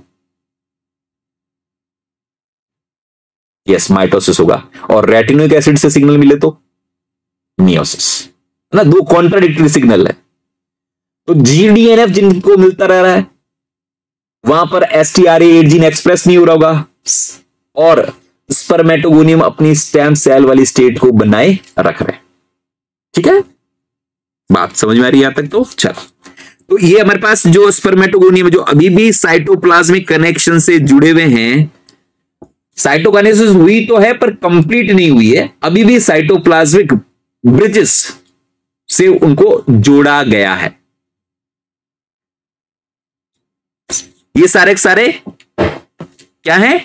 Speaker 1: यस माइटोसिस होगा। और रेटिनोइक एसिड से सिग्नल मिले तो? मियोसिस ना, दो कॉन्ट्राडिक्टरी सिग्नल है। तो जीडीएनएफ जिनको मिलता रह रहा है, वहाँ पर S T R eight gene express नहीं हो रहा होगा। और स्पर्मेटोगोनियम अपनी स्टेम सेल वाली स्टेट को बनाए रख रहे ठीक है? बात समझ में आ रही है यहाँ तक तो? चलो। तो ये हमारे पास जो स्पर्मेटोगोनियम जो अभी भी साइटोप्लाज्मिक कनेक्शन से जुड़े हुए हैं साइटोकाइनेसिस हुई तो है, पर कंप्लीट नहीं हुई है। अभी भी साइटोप्लाज्मिक ब्रिजेस से उनको जोड़ा गया है। ये सारे सारे क्या है?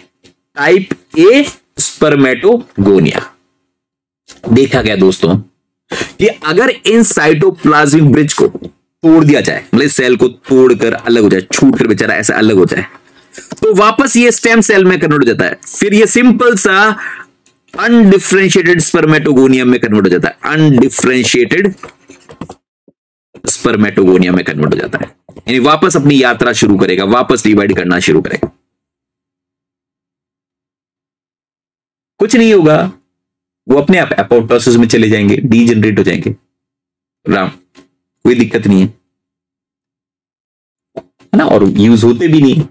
Speaker 1: टाइप ए स्पर्मेटोगोनिया देखा गया दोस्तों कि अगर इन साइटोप्लाज्मिक ब्रिज को तोड़ दिया जाए मतलब सेल को तोड़कर अलग हो जाए छूट कर बेचारा ऐसा अलग हो जाए तो वापस ये स्टेम सेल में कन्वर्ट हो जाता है। फिर ये सिंपल सा अनडिफ्रेंशिएटेड स्पर्मेटोगोनियम में कन्वर्ट हो जाता है। अनडिफ्रेंशिएटेड स्पर्मेटोगोनियम में कन्वर्ट हो जाता है। यानी वापस अपनी यात्रा शुरू करेगा, वापस डिवाइड करना शुरू करेगा। कुछ नहीं होगा, वो अपने आप एपोप्टोसिस में चले जाएँगे डी जनरेट हो जाएँगे। राम, कोई दिक्कत नहीं है। ना? और यूज़ होते भी नहीं।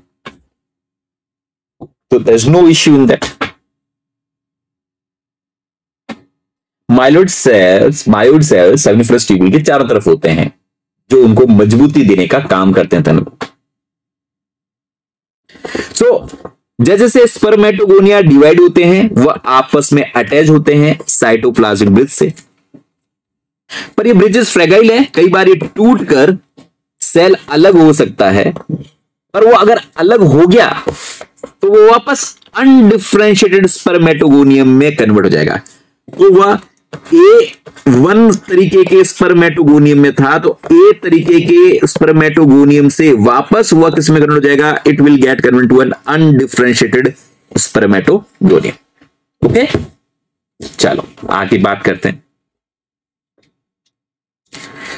Speaker 1: तो there no issue in that myeloid cells myoid cells seminiferous tubule के चारों तरफ़ होते हैं जो उनको मजबूती देने का काम करते हैं तन सो so, जैसे जैसे स्पर्मेटोगोनिया डिवाइड होते हैं वह आपस में अटैच होते हैं साइटोप्लाज्मिक ब्रिज से। पर ये ब्रिजेस फ्रेगाइल है कई बार ये टूट कर सेल अलग हो सकता है। पर वो अगर अलग हो गया तो वो वापस अनडिफ्रेंशिएटेड स्पर्मेटोगोनियम में कन्वर्ट हो जाएगा। तो वह ए वन तरीके के स्पर्मेटोगोनियम में था तो ए तरीके के स्पर्मेटोगोनियम से वापस वह किसमें कन्वर्ट हो जाएगा? It will get convert to an undifferentiated spermatogonium okay चलो, आगे बात करते हैं।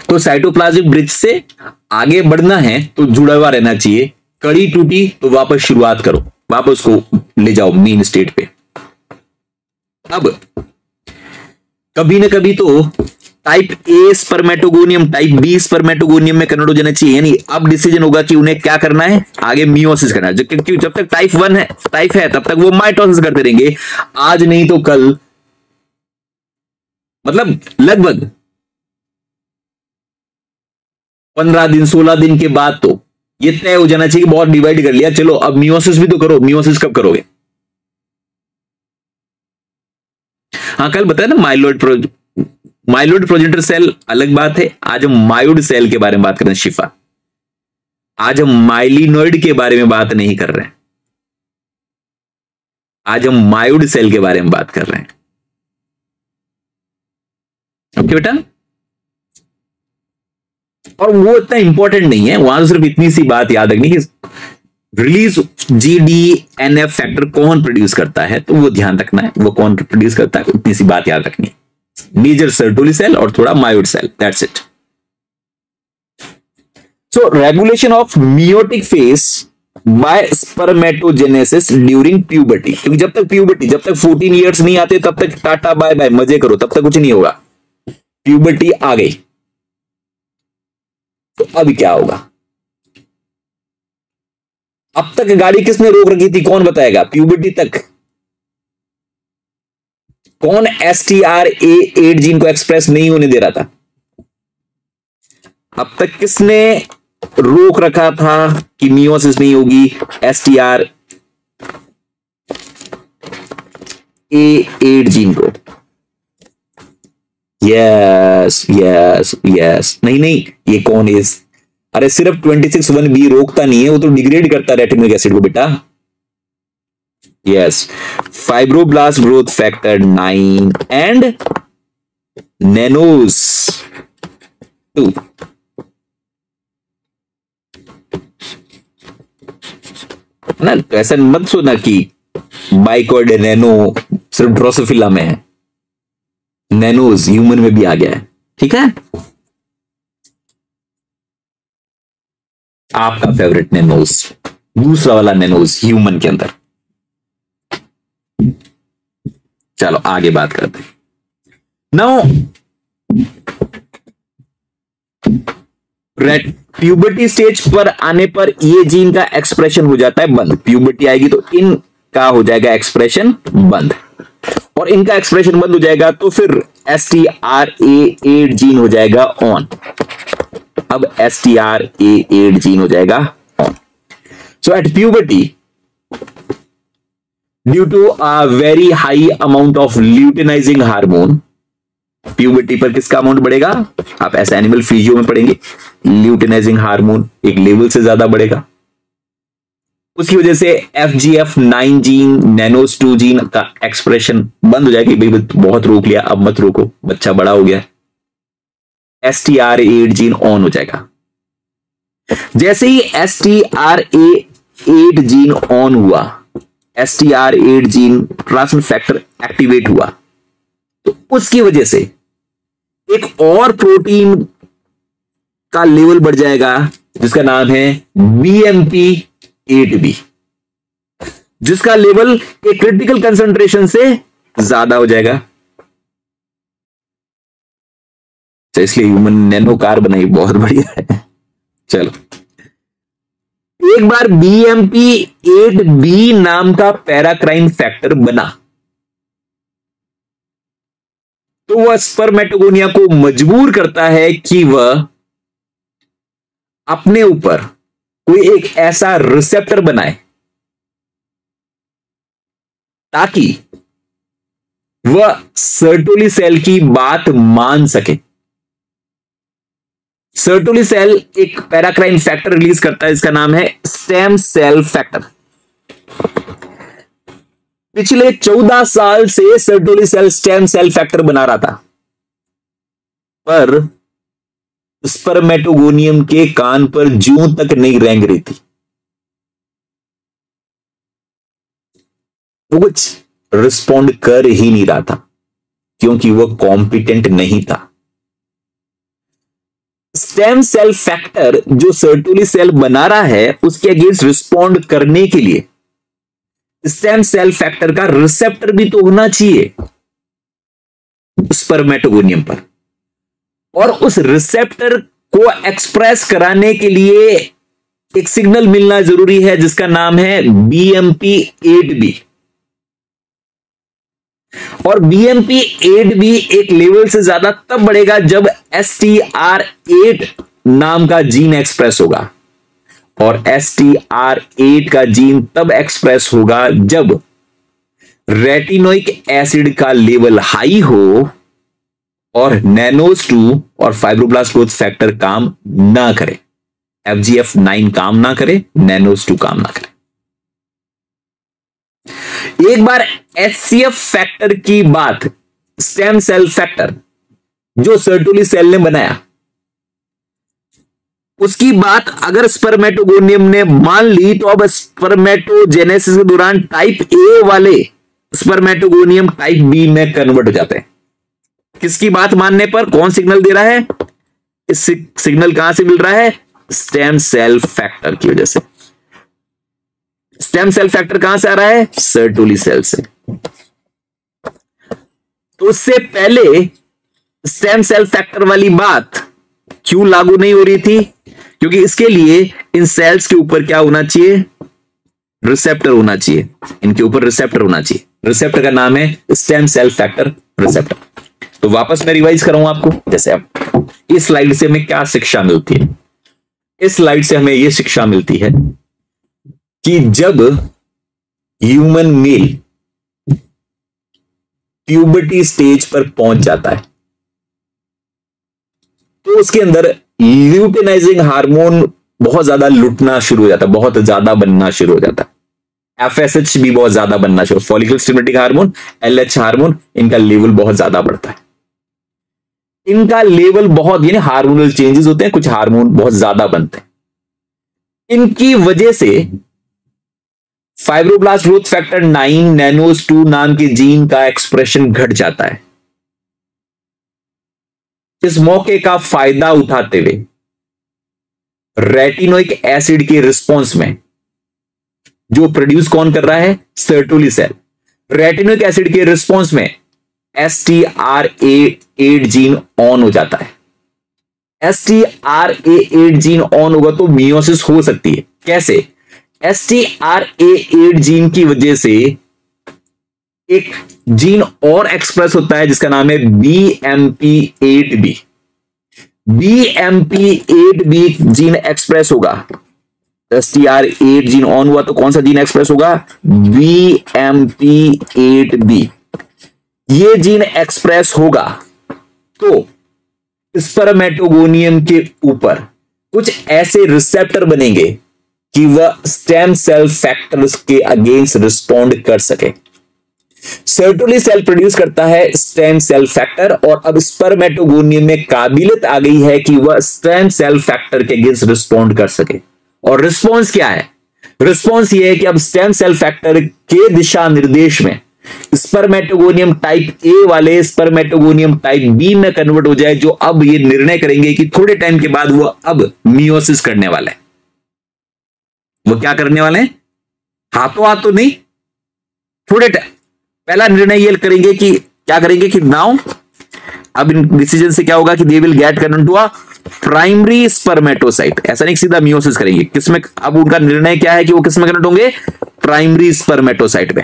Speaker 1: तो साइटोप्लाज्मिक ब्रिज से आगे बढ़ना है तो जुड़ा हुआ रहना चाहिए। कड़ी टूटी तो वापस शुरुआत करो। वापस को ले जाओ मेन स्टेट पे। अब, कभी ना कभी तो type A spermatogonium type B spermatogonium में कन्वर्ट हो जाना चाहिए। यानी अब डिसीज़न होगा कि उन्हें क्या करना है, आगे मियोसिस करना है। क्योंकि जब तक टाइप वन है टाइप है, तब तक वो माइटोसिस करते रहेंगे। आज नहीं तो कल। मतलब लगभग पंद्रह दिन, सोलह दिन के बाद तो ये हो जाना चाहिए बहुत डिवाइड कर लिया। चलो, अब मियोसिस भी तो करो। मियोसिस कब करोगे? हाँ कल बताया ना myeloid pro myeloid projector cell अलग बात है। आज हम मायोड सेल के बारे में बात कर रहे हैं, शिफा। आज हम माइलिनोइड के बारे में बात नहीं कर रहे हैं। आज हम मायोड सेल के बारे में बात कर रहे हैं। ओके बेटा? और वो इतना इंपॉर्टेंट नहीं है, वहाँ तो सिर्फ़ इतनी सी बात याद रखनी कि release G D N F factor कौन प्रोड्यूस करता है तो वो ध्यान रखना है, वो कौन प्रोड्यूस करता है, इतनी सी बात याद रखनी है। मेजर सर्टोली सेल और थोड़ा myoid cell that's it so regulation of meiotic phase by spermatogenesis during puberty क्योंकि जब तक प्यूबर्टी जब तक 14 इयर्स नहीं आते, तब तक टाटा बाय बाय मज़े करो, तब तक कुछ नहीं होगा। प्यूबर्टी आ गई। तो अब क्या होगा? अब तक गाड़ी किसने रोक रखी थी? कौन बताएगा? प्यूबर्टी तक। कौन S T R A eight gene को एक्सप्रेस नहीं होने दे रहा था? अब तक किसने रोक रखा था कि मियोसिस नहीं होगी? S T R A eight gene को। यस यस यस नहीं नहीं, ये कौन इज़ अरे, सिर्फ़ ट्वेंटी सिक्स वन बी रोकता नहीं है, वो तो डिग्रेड करता रेटिनोइक एसिड को बेटा। Yes fibroblast growth factor nine and nanos two ना, ऐसा मत सोना कि बाइकॉर्ड नैनो सिर्फ़ ड्रोसोफिला में है। नैनोज ह्यूमन में भी आ गया है। ठीक है? आपका फेवरेट नैनोज दूसरा वाला नैनोज ह्यूमन के अंदर। चलो, आगे बात करते हैं। नाउ प्यूबर्टी स्टेज पर आने पर ये जीन का एक्सप्रेशन हो जाता है बंद। प्यूबर्टी आएगी तो इन का हो जाएगा एक्सप्रेशन बंद। और इनका एक्सप्रेशन बंद हो जाएगा तो फिर S T R A eight gene हो जाएगा ऑन अब S T R A eight gene हो जाएगा on so at puberty due to a very high amount of luteinizing hormone puberty पर किसका अमाउंट बढ़ेगा? आप ऐसे एनिमल फिजियो में पढ़ेंगे ल्यूटिनाइजिंग हार्मोन एक लेवल से ज़्यादा बढ़ेगा. उसकी वजह से F G F nine gene nanos two gene का एक्सप्रेशन बंद हो जाएगी। भाई बहुत रोक लिया। अब मत रोको। बच्चा बड़ा हो गया। S T R eight gene on हो जाएगा। जैसे ही S T R eight gene on हुआ S T R eight gene transmit factor activate हुआ तो उसकी वजह से एक और प्रोटीन का लेवल बढ़ जाएगा, जिसका नाम है बीएमपी एट बी, जिसका लेवल एक क्रिटिकल कंसंट्रेशन से ज़्यादा हो जाएगा। तो इसलिए ह्यूमन नैनो कार बनाई, बहुत बढ़िया है। चलो। एक बार बीएमपी एट बी नाम का पैराक्राइन फैक्टर बना। तो वह स्पर्मेटोगोनिया को मजबूर करता है कि वह अपने ऊपर कोई एक ऐसा रिसेप्टर बनाए ताकि वह सर्टोली सेल की बात मान सके। सर्टोली सेल एक पैराक्राइन फैक्टर रिलीज़ करता है, इसका नाम है स्टेम सेल फैक्टर पिछले चौदह साल से Sertoli cell stem cell factor बना रहा था। पर स्पर्मेटोगोनियम के कान पर जू तक नहीं रेंग रही थी। वो कुछ रिस्पॉन्ड कर ही नहीं रहा था, क्योंकि वह कॉम्पिटेंट नहीं था। स्टेम सेल फैक्टर जो सर्टोली सेल बना रहा है, उसके अगेंस्ट रिस्पॉन्ड करने के लिए स्टेम सेल फैक्टर का रिसेप्टर भी तो होना चाहिए स्पर्मेटोगोनियम पर। और उस रिसेप्टर को एक्सप्रेस कराने के लिए एक सिग्नल मिलना ज़रूरी है, जिसका नाम है बीएमपी एट बी और बीएमपी एट बी एक लेवल से ज़्यादा तब बढ़ेगा जब एस टी आर एट नाम का जीन एक्सप्रेस होगा। और एस टी आर एट का जीन तब एक्सप्रेस होगा जब रेटिनोइक एसिड का लेवल हाई हो और नैनोज टू और फाइब्रोब्लास्ट ग्रोथ फैक्टर काम ना करे। एफ़ जी एफ़ नाइन काम ना करे नैनोज टू काम ना करे। एक बार एच फैक्टर की बात स्टेम सेल फैक्टर जो सर्टोली सेल ने बनाया, उसकी बात अगर स्पर्मेटोगोनियम ने मान ली तो अब स्पर्मेटोजेनेसिस के दौरान टाइप ए वाले स्पर्मेटोगोनियम टाइप बी में कन्वर्ट हो जाते हैं। किसकी बात मानने पर कौन सिग्नल दे रहा है? इस सिग्नल कहाँ से मिल रहा है? स्टेम सेल फैक्टर की वजह से। स्टेम सेल फैक्टर कहाँ से आ रहा है? सर्टोली सेल से। तो उससे पहले स्टेम सेल फैक्टर वाली बात क्यों लागू नहीं हो रही थी? क्योंकि इसके लिए इन सेल्स के ऊपर क्या होना चाहिए? रिसेप्टर होना चाहिए। इनके ऊपर रिसेप्टर होना चाहिए। रिसेप्टर का नाम है स्टेम सेल फैक्टर रिसेप्टर। तो वापस मैं रिवाइज करूँगा आपको? जैसे अब, इस स्लाइड से हमें क्या शिक्षा मिलती है? इस स्लाइड से हमें यह शिक्षा मिलती है कि जब ह्यूमन मेल प्यूबर्टी स्टेज पर पहुँच जाता है तो उसके अंदर ल्यूटेनाइजिंग हार्मोन बहुत ज़्यादा लुटना शुरू हो जाता है, बहुत ज़्यादा बनना शुरू हो जाता है। एफ़ एस एच भी बहुत ज़्यादा बनना शुरू follicle stimulating hormone L H hormone इनका लेवल बहुत ज़्यादा बढ़ता है। इनका लेवल बहुत, यानी हार्मोनल चेंजेस होते हैं, कुछ हार्मोन बहुत ज़्यादा बनते हैं। इनकी वजह से fibroblast growth factor nine nanos two नाम के जीन का एक्सप्रेशन घट जाता है। इस मौके का फ़ायदा उठाते हुए रेटिनोइक एसिड के रिस्पॉन्स में जो प्रोड्यूस कौन कर रहा है? सर्टोली सेल रेटिनोइक एसिड के रिस्पॉन्स में S T R A eight gene on हो जाता है। S T R A eight gene on होगा तो मियोसिस हो सकती है। कैसे? S T R A eight gene की वजह से एक जीन और एक्सप्रेस होता है जिसका नाम है B M P eight B B M P eight B gene express होगा। S T R eight gene on हुआ तो कौन सा जीन एक्सप्रेस होगा? B M P eight B ये जीन एक्सप्रेस होगा। तो स्पर्मेटोगोनियम के ऊपर कुछ ऐसे रिसेप्टर बनेंगे कि वह स्टेम सेल फैक्टर्स के अगेंस्ट रिस्पॉन्ड कर सके। सर्टोली सेल प्रोड्यूस करता है स्टेम सेल फैक्टर और अब स्पर्मेटोगोनियम में काबिलियत आ गई है कि वह स्टेम सेल फैक्टर के अगेंस्ट रिस्पॉन्ड कर सके। और रिस्पॉन्स क्या है? रिस्पॉन्स यह है कि अब स्टेम सेल फैक्टर के दिशा निर्देश में स्पर्मेटोगोनियम टाइप ए वाले स्पर्मेटोगोनियम टाइप बी में कन्वर्ट हो जाए, जो अब ये निर्णय करेंगे कि थोड़े टाइम के बाद वो अब मियोसिस करने वाला है। वो क्या करने वाले हैं? हाथों हाथ तो नहीं, थोड़े पहला निर्णय ये करेंगे कि क्या करेंगे कि नाउ अब इन डिसीज़न से क्या होगा कि they will get convert to a primary spermatocyte ऐसा नहीं सीधा मियोसिस करेंगे। किसमें, अब उनका निर्णय क्या है कि वो किसमें कन्वर्ट होंगे? प्राइमरी स्पर्मेटोसाइट में।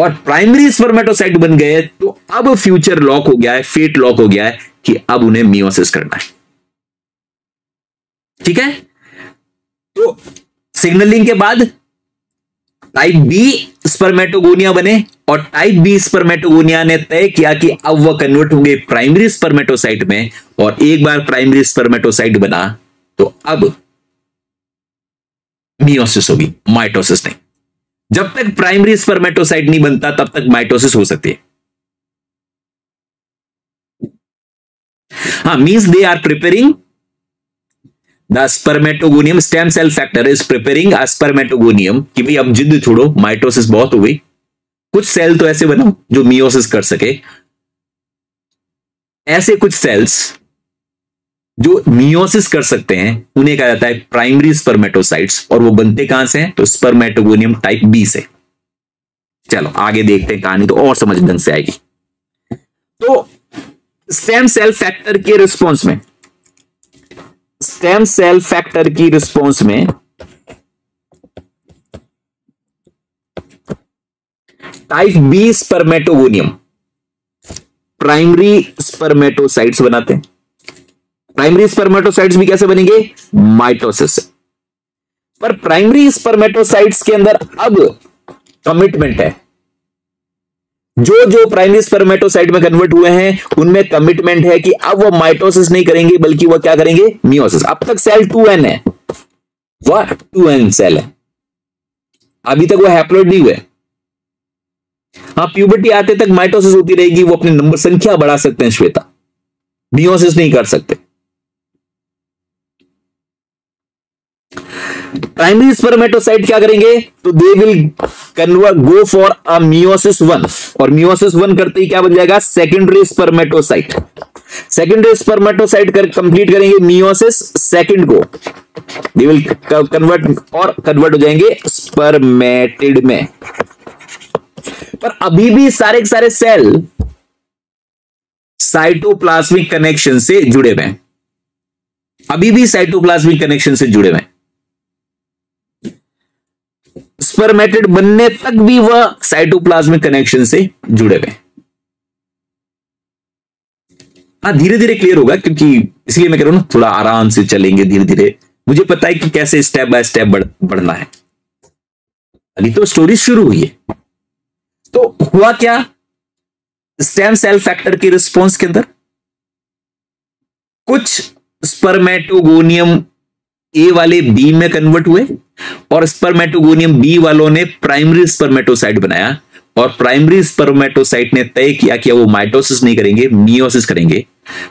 Speaker 1: और प्राइमरी स्पर्मेटोसाइट बन गए तो अब फ्यूचर लॉक हो गया है फेट लॉक हो गया है कि अब उन्हें मियोसिस करना है। ठीक है? तो सिग्नलिंग के बाद टाइप बी स्पर्मेटोगोनिया बने और टाइप बी स्पर्मेटोगोनिया ने तय किया कि अब वह कन्वर्ट होंगे प्राइमरी स्पर्मेटोसाइट में और एक बार प्राइमरी स्पर्मेटोसाइट बना तो अब मियोसिस होगी माइटोसिस नहीं। जब तक प्राइमरी स्पर्मेटोसाइट नहीं बनता, तब तक माइटोसिस हो सकती है। हाँ means they are preparing the spermatogonium stem cell factor is preparing a spermatogonium कि भाई अब जिद छोड़ो माइटोसिस बहुत हो गई। कुछ सेल तो ऐसे बनाओ, जो मियोसिस कर सके। ऐसे कुछ सेल्स जो मियोसिस कर सकते हैं, उन्हें कहा जाता है प्राइमरी स्पर्मेटोसाइट्स और वो बनते कहाँ से हैं? तो स्पर्मेटोगोनियम टाइप बी से। चलो, आगे देखते हैं कहानी तो और समझ ढंग से आएगी। तो स्टेम सेल फैक्टर के रिस्पॉन्स में स्टेम सेल फैक्टर की रिस्पॉन्स में type B spermatogonium primary spermatocytes बनाते हैं। प्राइमरी स्पर्मेटोसाइट्स भी कैसे बनेंगे? माइटोसिस पर प्राइमरी स्पर्मेटोसाइट्स के अंदर अब कमिटमेंट है। जो जो प्राइमरी स्पर्मेटोसाइट में कन्वर्ट हुए हैं, उनमें कमिटमेंट है कि अब वो माइटोसिस नहीं करेंगे, बल्कि वो क्या करेंगे? मियोसिस अब तक सेल टू एन है। वह टू एन सेल है। अभी तक वो हैप्लोइड नहीं हुए। हाँ प्यूबर्टी आते तक माइटोसिस होती रहेगी, वो अपनी नंबर संख्या बढ़ा सकते हैं, श्वेता। मियोसिस नहीं कर सकते। प्राइमरी स्पर्मेटोसाइट क्या करेंगे? तो they will convert go for a meiosis one और मियोसिस वन करते ही क्या बन जाएगा? सेकेंडरी स्पर्मेटोसाइट सेकेंडरी स्पर्मेटोसाइट कर कंप्लीट करेंगे मियोसिस सेकंड को. दे विल कन्वर्ट और कन्वर्ट हो जाएँगे स्पर्मेटिड में. पर अभी भी सारे सारे सेल साइटोप्लाज्मिक कनेक्शन से जुड़े हुए अभी भी साइटोप्लाज्मिक कनेक्शन से जुड़े हुए स्पर्मेटेड बनने तक भी वह साइटोप्लाज्मिक कनेक्शन से जुड़े हुए। हाँ धीरे धीरे क्लियर होगा क्योंकि इसलिए मैं कह रहा हूँ ना थोड़ा आराम से चलेंगे धीरे धीरे मुझे पता है कि कैसे स्टेप बाय स्टेप बढ़, बढ़ना है। अभी तो स्टोरी शुरू हुई है। तो हुआ क्या? स्टेम सेल फैक्टर के रिस्पॉन्स के अंदर कुछ स्पर्मेटोगोनियम ए वाले बी में कन्वर्ट हुए। और स्पर्मेटोगोनियम बी वालों ने प्राइमरी स्पर्मेटोसाइट बनाया और प्राइमरी स्पर्मेटोसाइट ने तय किया कि वो माइटोसिस नहीं करेंगे मियोसिस करेंगे।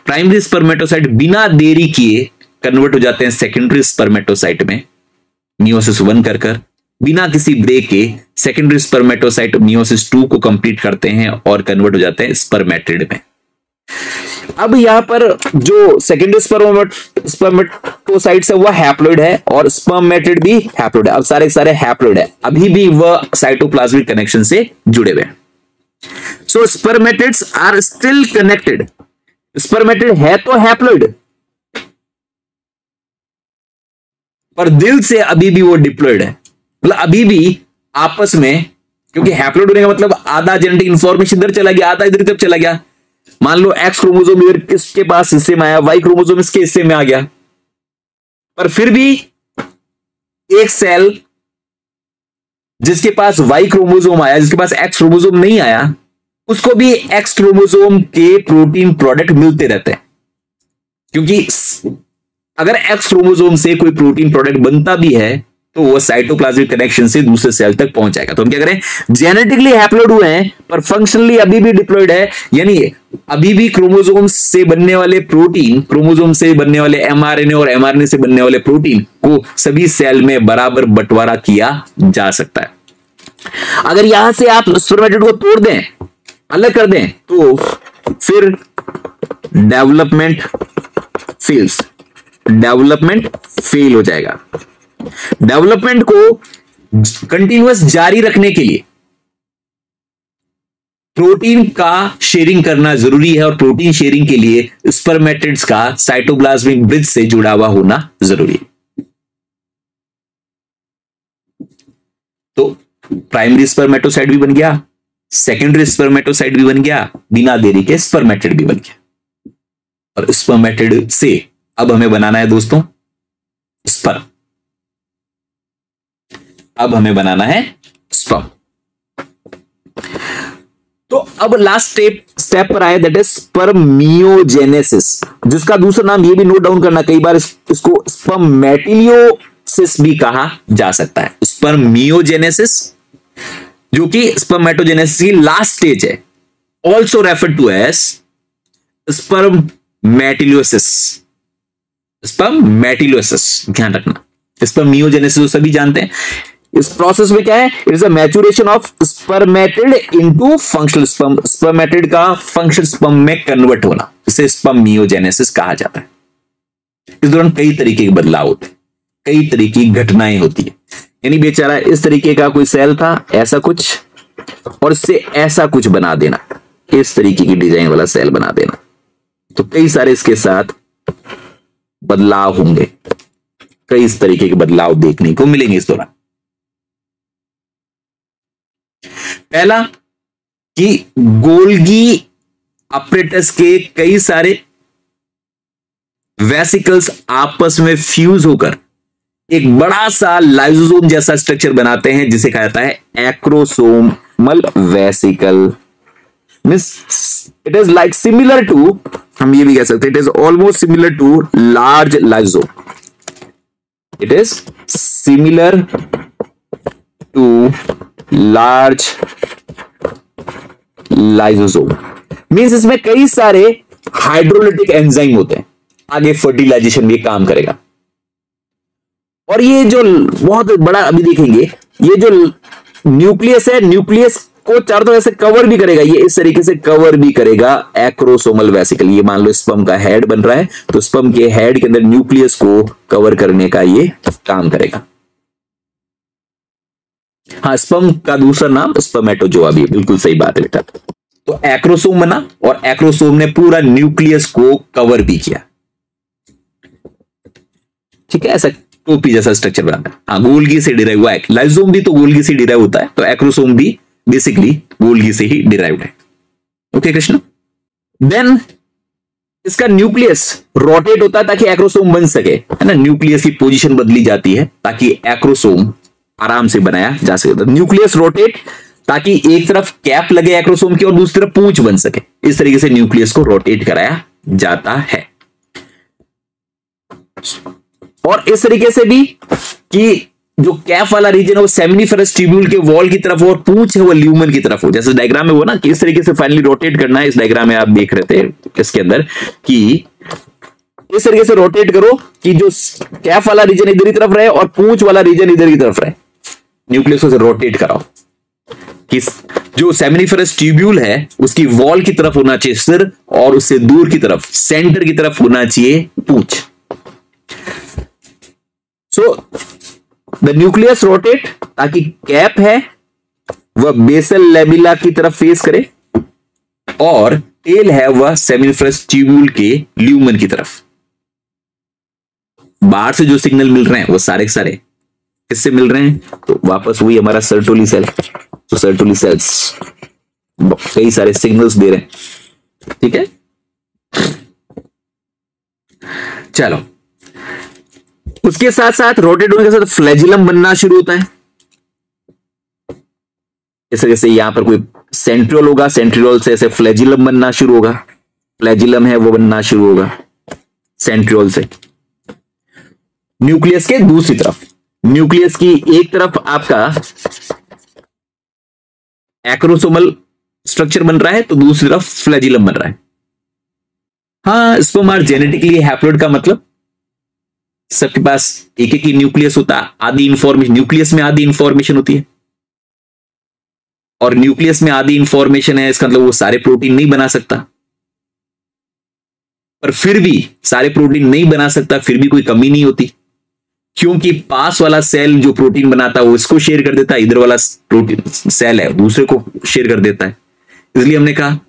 Speaker 1: प्राइमरी स्पर्मेटोसाइट बिना देरी किए कन्वर्ट हो जाते हैं सेकेंडरी स्पर्मेटोसाइट में मियोसिस वन कर कर। बिना किसी ब्रेक के सेकेंडरी स्पर्मेटोसाइट मियोसिस टू को कंप्लीट करते हैं और कन्वर्ट हो जाते हैं स्पर्मेट्रिड में। अब यहाँ पर जो सेकेंडरी स्पर्मेटोसाइट्स है, वह हैप्लोइड है और स्पर्मेटेड भी हैप्लोइड है। अब सारे सारे हैप्लोइड है। अभी भी वह साइटोप्लाज्मिक कनेक्शन से जुड़े हुए so spermatids are still connected spermatid है तो हैप्लोइड पर दिल से अभी भी वो डिप्लॉयड है। मतलब अभी भी आपस में क्योंकि हैप्लोइड होने का मतलब आधा जेनेटिक इंफॉर्मेशन इधर चला गया, आधा इधर चला गया? मान लो एक्स क्रोमोजोम इधर किसके पास हिस्से में आया? वाई क्रोमोजोम इसके हिस्से में आ गया। पर फिर भी एक सेल जिसके पास वाई क्रोमोजोम आया, जिसके पास एक्स क्रोमोजोम नहीं आया, उसको भी एक्स क्रोमोजोम के प्रोटीन प्रोडक्ट मिलते रहते हैं। क्योंकि अगर एक्स क्रोमोजोम से कोई प्रोटीन प्रोडक्ट बनता भी है तो वो साइटोप्लाज्मिक कनेक्शन से दूसरे सेल तक पहुँच जाएगा। तो हम क्या करें? जेनेटिकली हैप्लोइड हुए हैं, पर फंक्शनली अभी भी डिप्लॉयड है। यानी अभी भी क्रोमोजोम से बनने वाले प्रोटीन क्रोमोजोम से बनने वाले एमआरएनए और एमआरएनए से बनने वाले प्रोटीन को सभी सेल में बराबर बंटवारा किया जा सकता है। अगर यहाँ से आप स्पर्मेटिड को तोड़ दें, अलग कर दें तो फिर डेवलपमेंट फेल्स डेवलपमेंट फेल हो जाएगा। डेवलपमेंट को कंटिन्यूस जारी रखने के लिए प्रोटीन का शेयरिंग करना ज़रूरी है और प्रोटीन शेयरिंग के लिए स्पर्मेटिड्स का साइटोप्लाज्मिक ब्रिज से जुड़ा हुआ होना ज़रूरी है। तो प्राइमरी स्पर्मेटोसाइट भी बन गया सेकेंडरी स्पर्मेटोसाइट भी बन गया, बिना देरी के स्पर्मेटिड भी बन गया। और स्पर्मेटिड से अब हमें बनाना है दोस्तों स्पर्म अब हमें बनाना है स्पर्म तो अब लास्ट स्टेप स्टेप पर आए दैट इज़ स्पर्मियोजेनेसिस जिसका दूसरा नाम ये भी नोट डाउन करना कई बार इस, इसको स्पर्मेटिलियोसिस भी कहा जा सकता है। स्पर्मियोजेनेसिस जो कि स्पर्मेटोजेनेसिस की लास्ट स्टेज है also refer to as spermiogenesis spermiogenesis ध्यान रखना। स्पर्मियोजेनेसिस तो सभी जानते हैं। इस प्रोसेस में क्या है? It is a maturation of spermatid into functional sperm spermatid का फ़ंक्शन स्पर्म में कन्वर्ट होना, इसे स्पर्मियोजेनेसिस कहा जाता है। इस दौरान कई तरीके के बदलाव होते हैं, कई तरीके की घटनाएँ होती है। यानी बेचारा इस तरीके का कोई सेल था, ऐसा कुछ, और इससे ऐसा कुछ बना देना, इस तरीके की डिज़ाइन वाला सेल बना देना। तो कई सारे इसके साथ बदलाव होंगे, कई इस तरीके के बदलाव देखने को मिलेंगे इस दौरान। पहला कि गोल्गी अपरेटस के कई सारे वेसिकल्स आपस में फ्यूज होकर एक बड़ा सा लाइजोसोम जैसा स्ट्रक्चर बनाते हैं, जिसे कहा जाता है acrosomal vesicle means it is like similar to हम ये भी कह सकते हैं it is almost similar to large lysosome it is similar to large lysosome. Means इसमें कई सारे हाइड्रोलिटिक एंजाइम होते हैं। आगे फर्टिलाइजेशन में काम करेगा। और ये जो बहुत बड़ा अभी देखेंगे, ये जो न्यूक्लियस है न्यूक्लियस को चारों तरह से कवर भी करेगा। ये इस तरीके से कवर भी करेगा एक्रोसोमल वेसिकल ये मान लो स्पम का हेड बन रहा है तो स्पम के हेड के अंदर न्यूक्लियस को कवर करने का ये काम करेगा। हाँ स्पम का दूसरा नाम स्पमेटोजोआ भी बिल्कुल सही बात है बेटा। तो एक्रोसोम बना और एक्रोसोम ने पूरा न्यूक्लियस को कवर भी किया। ठीक है, ऐसा टोपी जैसा स्ट्रक्चर बना हाँ गोल्गी से डिराइव हुआ है। लाइजोम भी तो गोल्गी से डिराइव होता है तो एक्रोसोम भी बेसिकली गोल्गी से ही डिराइव है। ओके कृष्ण? देन इसका न्यूक्लियस रोटेट होता है ताकि एक्रोसोम बन सके। है ना न्यूक्लियस की पोजीशन बदली जाती है ताकि एक्रोसोम आराम से बनाया जा सके। न्यूक्लियस रोटेट ताकि एक तरफ़ कैप लगे एक्रोसोम की और दूसरी तरफ़ पूंछ बन सके। इस तरीके से न्यूक्लियस को रोटेट कराया जाता है। और इस तरीके से भी कि जो कैप वाला रीजन है वो सेमिनिफेरस ट्यूब्यूल के वॉल की तरफ़ हो और पूंछ है वो ल्यूमन की तरफ़ हो। जैसे डायग्राम में वो ना कि इस तरीके से फाइनली रोटेट करना है। इस डायग्राम में आप देख रहे थे इसके अंदर कि इस तरीके से रोटेट करो कि जो कैफ वाला रीजन इधर की तरफ़ रहे और पूछ वाला रीजन इधर की तरफ़ रहे। न्यूक्लियस को रोटेट कराओ। कि जो सेमिनिफरस ट्यूब्यूल है, उसकी वॉल की तरफ़ होना चाहिए सिर और उससे दूर की तरफ़ सेंटर की तरफ़ होना चाहिए पूछ। सो द न्यूक्लियस रोटेट ताकि कैप है, वह बेसल लेबिला की तरफ़ फेस करे, और टेल है वह सेमिनिफरस ट्यूब्यूल के ल्यूमन की तरफ़। बाहर से जो सिग्नल मिल रहे हैं, वो सारे के सारे किससे मिल रहे हैं? तो वापस वही हमारा सर्टोली सेल तो सर्टोली सेल्स कई सारे सिग्नल्स दे रहे हैं। ठीक है? चलो। उसके साथ साथ रोटेट होने के साथ फ्लैजिलम बनना शुरू होता है। जैसे जैसे यहाँ पर कोई सेंट्रियोल होगा सेंट्रियोल से ऐसे फ्लैजिलम बनना शुरू होगा। फ्लैजिलम है, वो बनना शुरू होगा। सेंट्रियोल से। न्यूक्लियस के दूसरी तरफ़। न्यूक्लियस की एक तरफ़ आपका एक्रोसोमल स्ट्रक्चर बन रहा है तो दूसरी तरफ़ फ्लैजिलम बन रहा है। हाँ आर जेनेटिकली हैप्लोइड का मतलब। सबके पास एक एक ही न्यूक्लियस होता है आदि इंफॉर्मेशन न्यूक्लियस में आधी इंफॉर्मेशन होती है। और न्यूक्लियस में आधी इंफॉर्मेशन है, इसका मतलब वो सारे प्रोटीन नहीं बना सकता। पर फिर भी सारे प्रोटीन नहीं बना सकता, फिर भी कोई कमी नहीं होती। क्योंकि पास वाला सेल जो प्रोटीन बनाता है, वो इसको शेयर कर देता है, इधर वाला प्रोटीन सेल है, दूसरे को शेयर कर देता है। इसलिए हमने कहा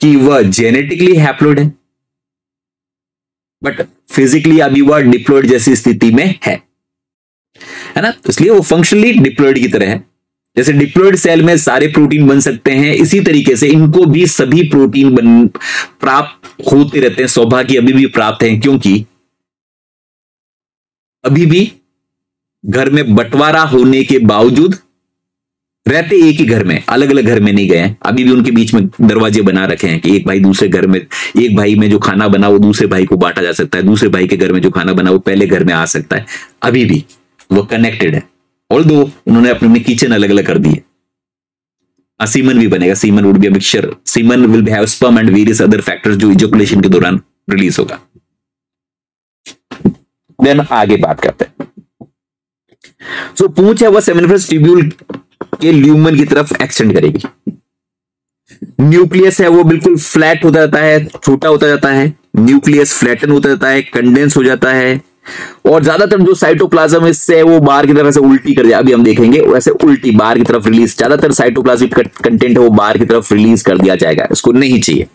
Speaker 1: कि वह जेनेटिकली हैप्लोइड है बट फिजिकली अभी वह डिप्लोइड जैसी स्थिति में है। है ना? तो इसलिए वो फंक्शनली डिप्लोइड की तरह है। जैसे डिप्लोइड सेल में सारे प्रोटीन बन सकते हैं, इसी तरीके से इनको भी सभी प्रोटीन बन, प्राप्त होते रहते हैं, सौभाग्य अभी भी प्राप्त है, क्योंकि अभी भी घर में बंटवारा होने के बावजूद रहते एक ही घर में अलग अलग घर में नहीं गए अभी भी उनके बीच में दरवाजे बना रखे हैं कि एक भाई दूसरे घर में, एक भाई में जो खाना बना, वो दूसरे भाई को बांटा जा सकता है। दूसरे भाई के घर में जो खाना बना, वो पहले घर में आ सकता है। अभी भी वो कनेक्टेड है। और दो उन्होंने अपने अपने किचन अलग अलग कर दिए। सीमन भी बनेगा। Semen would be mixture semen will have sperm and various other factors जो इजोकुलेशन के दौरान रिलीज़ होगा। देन आगे बात करते हैं। सो so, पूछ है वह सेमिनिफरस ट्यूब्यूल के ल्यूमन की तरफ़ एक्सटेंड करेगी। न्यूक्लियस है वो बिल्कुल फ्लैट होता जाता है छोटा होता जाता है। न्यूक्लियस फ्लैटन होता जाता है कंडेंस हो जाता है। और ज़्यादातर जो साइटोप्लाज्म इससे वो बाहर की तरफ़ से उल्टी कर दिया। अभी हम देखेंगे वैसे उल्टी बाहर की तरफ़ रिलीज़ ज़्यादातर साइटोप्लाज्मिक कंटेंट है वो बाहर की तरफ़ रिलीज़ कर दिया जाएगा। इसको नहीं चाहिए।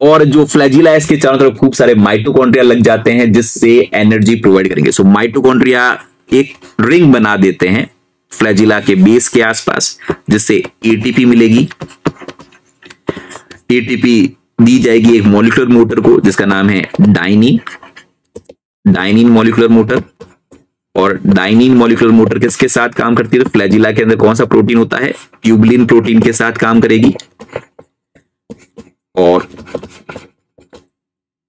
Speaker 1: और जो फ्लैजिला है, इसके चारों तरफ़ खूब सारे माइटोकॉन्ड्रिया लग जाते हैं, जिससे एनर्जी प्रोवाइड करेंगे। सो माइटोकॉन्ड्रिया एक रिंग बना देते हैं फ्लैजिला के बेस के आसपास, जिससे एटीपी मिलेगी। एटीपी दी जाएगी एक मॉलिकुलर मोटर को, जिसका नाम है डाइनिन डाइनिन मॉलिकुलर मोटर और डाइनिन मॉलिकुलर मोटर किसके साथ काम करती है? तो फ्लैजिला के अंदर कौन सा प्रोटीन होता है? ट्यूबलिन प्रोटीन के साथ काम करेगी। और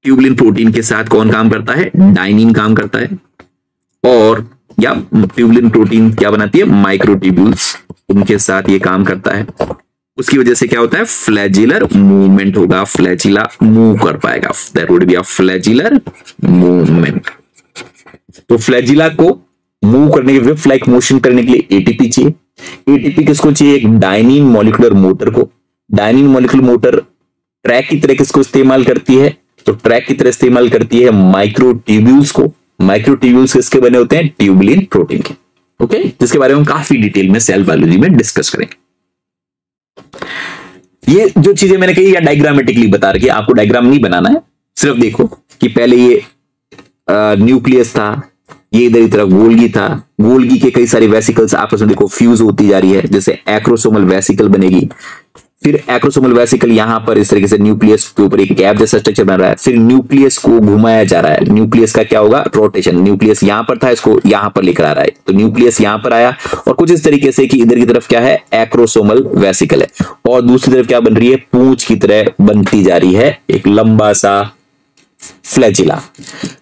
Speaker 1: ट्यूबलिन प्रोटीन के साथ कौन काम करता है? डाइनिन काम करता है। और, या ट्यूबलिन प्रोटीन क्या बनाती है? माइक्रोट्यूब्यूल्स उनके साथ ये काम करता है। उसकी वजह से क्या होता है? फ्लैजिलर मूवमेंट होगा। फ्लैजिला मूव कर पाएगा। That would be a flagellar movement तो फ्लैजिला को मूव करने के लिए फ्लाइक मोशन करने के लिए एटीपी चाहिए। एटीपी किसको चाहिए? एक डाइनिन मॉलिकुलर मोटर को। डाइनिन मॉलिकुलर मोटर ट्रैक की तरह किसको इस्तेमाल करती है? तो ट्रैक की तरह इस्तेमाल करती है माइक्रो ट्यूब्यूल्स को। माइक्रो ट्यूब्यूल्स किसके बने होते हैं? ट्यूबलिन प्रोटीन के। ओके जिसके बारे में हम काफ़ी डिटेल में सेल बायोलॉजी में डिस्कस करेंगे। ये जो चीज़ें मैंने कही, या डायग्रामेटिकली बता रही आपको डायग्राम नहीं बनाना है। सिर्फ़ देखो कि पहले ये न्यूक्लियस था, ये इधर की तरफ़ गोल्गी था। गोल्गी के कई सारे वेसिकल्स आपस में देखो फ्यूज होती जा रही है। जैसे एक्रोसोमल वेसिकल बनेगी। फिर एक्रोसोमल वेसिकल यहाँ पर इस तरीके से न्यूक्लियस के ऊपर एक कैप जैसा स्ट्रक्चर बन रहा है। फिर न्यूक्लियस को घुमाया जा रहा है। न्यूक्लियस का क्या होगा? रोटेशन न्यूक्लियस यहाँ पर था, इसको यहाँ पर लेकर आ रहा है। तो न्यूक्लियस यहाँ पर आया और कुछ इस तरीके से कि इधर की तरफ़ क्या है? एक्रोसोमल वेसिकल है। और दूसरी तरफ़ क्या बन रही है? पूछ की तरह बनती जा रही है। एक लंबा सा फ्लैजिला।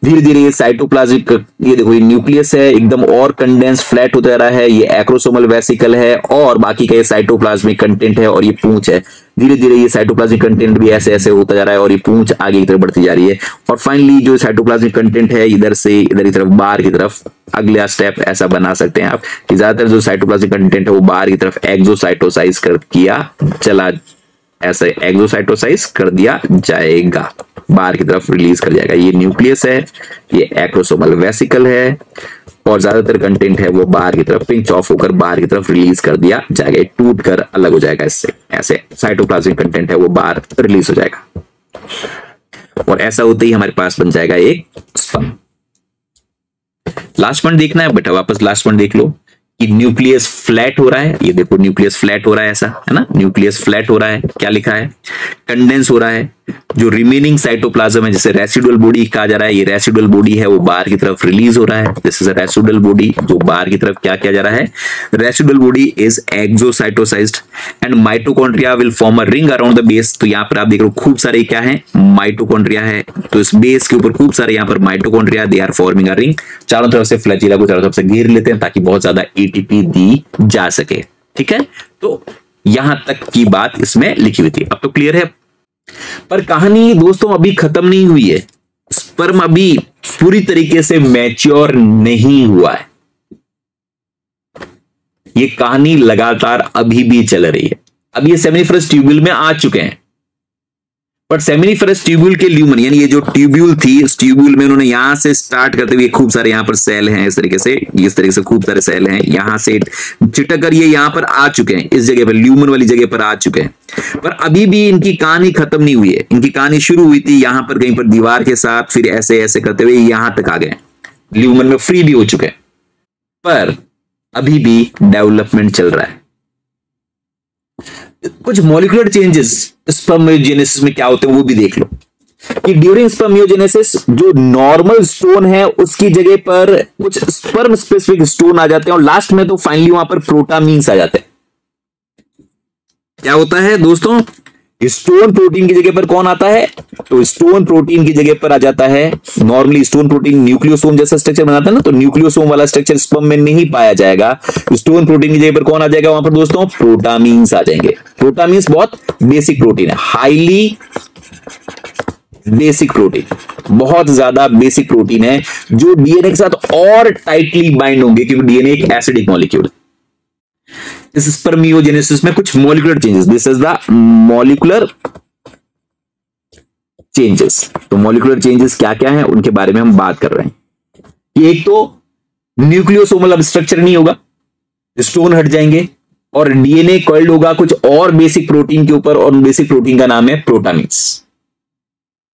Speaker 1: धीरे धीरे ये साइटोप्लाज्मिक ये देखो, ये न्यूक्लियस है, एकदम और कंडेंस फ्लैट होता रहा है, ये एक्रोसोमल वेसिकल है, और बाकी का ये साइटोप्लाज्मिक कंटेंट है, और ये पूंछ है। धीरे धीरे ये साइटोप्लाज्मिक कंटेंट भी ऐसे ऐसे होता जा रहा है, और ये पूंछ आगे की तरफ़ बढ़ती जा रही है। और फाइनली जो साइटोप्लाज्मिक कंटेंट है, इधर से इधर की तरफ़, बाहर की तरफ़, अगला स्टेप ऐसा बना सकते हैं आप कि ज़्यादातर जो साइटोप्लाज्मिक कंटेंट है, वो बाहर की तरफ़ एक्सोसाइटोसाइज कर, किया, चला ऐसे एक्सोसाइटोसाइज कर दिया जाएगा। बाहर की तरफ़ रिलीज़ कर जाएगा। ये न्यूक्लियस है, ये एक्रोसोमल वेसिकल है, और ज़्यादातर कंटेंट है वो बाहर की तरफ़ पिंच ऑफ़ होकर बाहर की तरफ़ रिलीज़ कर दिया जाएगा। टूट कर अलग हो जाएगा इससे। ऐसे साइटोप्लाज्मिक कंटेंट है वो बाहर रिलीज़ हो जाएगा। और ऐसा होते ही हमारे पास बन जाएगा एक स्पर्म लास्ट पॉइंट देखना है, बेटा वापस लास्ट पॉइंट देख लो। कि न्यूक्लियस फ्लैट हो रहा है? ये देखो न्यूक्लियस फ्लैट हो रहा है ऐसा, है ना? न्यूक्लियस फ्लैट हो रहा है, क्या लिखा है? कंडेंस हो रहा है। जो रिमेनिंग साइटोप्लाज्म है, जैसे रेसिडुअल बॉडी कहा जा रहा है, ये रेसिडुअल बॉडी है, वो बाहर की तरफ़ रिलीज़ हो रहा है। दिस इज़ रेसिडुअल बॉडी जो बाहर की तरफ़ क्या किया जा रहा है? Residual body is exocytosed and mitochondria will form a ring around the base तो यहाँ पर आप देख रहे हो, खूब सारे क्या है? माइटोकॉन्ड्रिया है। तो इस बेस के ऊपर खूब सारे यहाँ पर mitochondria they are forming a ring चारों तरफ़ से फ्लैजिला को चारों तरफ़ से घेर लेते हैं ताकि बहुत ज़्यादा एटीपी दी जा सके। ठीक है? तो यहाँ तक की बात इसमें लिखी हुई थी। अब तो क्लियर है। पर कहानी दोस्तों अभी खत्म नहीं हुई है। स्पर्म अभी पूरी तरीके से मैच्योर नहीं हुआ है। ये कहानी लगातार अभी भी चल रही है। अब ये सेमिनिफरस ट्यूब्यूल में आ चुके हैं। बट सेमिनिफरस ट्यूब्यूल के ल्यूमन यानी ये जो ट्यूब्यूल थी, इस ट्यूब्यूल में उन्होंने यहाँ से स्टार्ट करते हुए खूब सारे यहाँ पर सेल हैं, इस तरीके से, इस तरीके से खूब सारे सेल हैं, यहाँ से चिटक कर ये यहाँ पर आ चुके हैं, इस जगह पर ल्यूमन वाली जगह पर आ चुके हैं। पर अभी भी इनकी कहानी खत्म नहीं हुई है, इनकी कहानी शुरू हुई थी यहाँ पर कहीं पर दीवार के साथ, फिर ऐसे ऐसे करते हुए यहाँ तक आ गए ल्यूमन में फ्री भी हो चुके हैं। पर अभी भी डेवलपमेंट चल रहा है। कुछ मॉलिकुलर चेंजेस स्पर्मियोजेनेसिस में क्या होते हैं वो भी देख लो। कि ड्यूरिंग स्पर्मियोजेनेसिस जो नॉर्मल स्टोन है, उसकी जगह पर कुछ स्पर्म स्पेसिफिक स्टोन आ जाते हैं और लास्ट में तो फाइनली वहाँ पर प्रोटामीन्स आ जाते हैं। क्या होता है दोस्तों? स्टोन प्रोटीन की जगह पर कौन आता है? तो स्टोन प्रोटीन की जगह पर आ जाता है। नॉर्मली स्टोन प्रोटीन न्यूक्लियोसोम जैसा स्ट्रक्चर बनाता है ना तो न्यूक्लियोसोम वाला स्ट्रक्चर स्पम में नहीं पाया जाएगा। स्टोन प्रोटीन की जगह पर कौन आ जाएगा वहाँ पर दोस्तों? प्रोटामीन्स आ जाएँगे। प्रोटामीन्स बहुत बेसिक प्रोटीन है। हाईली बेसिक प्रोटीन बहुत ज़्यादा बेसिक प्रोटीन है, जो डीएनए के साथ और टाइटली बाइंड होंगे, क्योंकि डीएनए एक एसिडिक मॉलिक्यूल है। स्पर्मियोजेनेसिस में कुछ molecular changes this is the molecular changes तो मॉलिकुलर चेंजेस क्या क्या है? उनके बारे में हम बात कर रहे हैं। कि एक तो न्यूक्लियोसोमल अब स्ट्रक्चर नहीं होगा। स्टोन हट जाएँगे और डीएनए कॉइल्ड होगा कुछ और बेसिक प्रोटीन के ऊपर और बेसिक प्रोटीन का नाम है protamines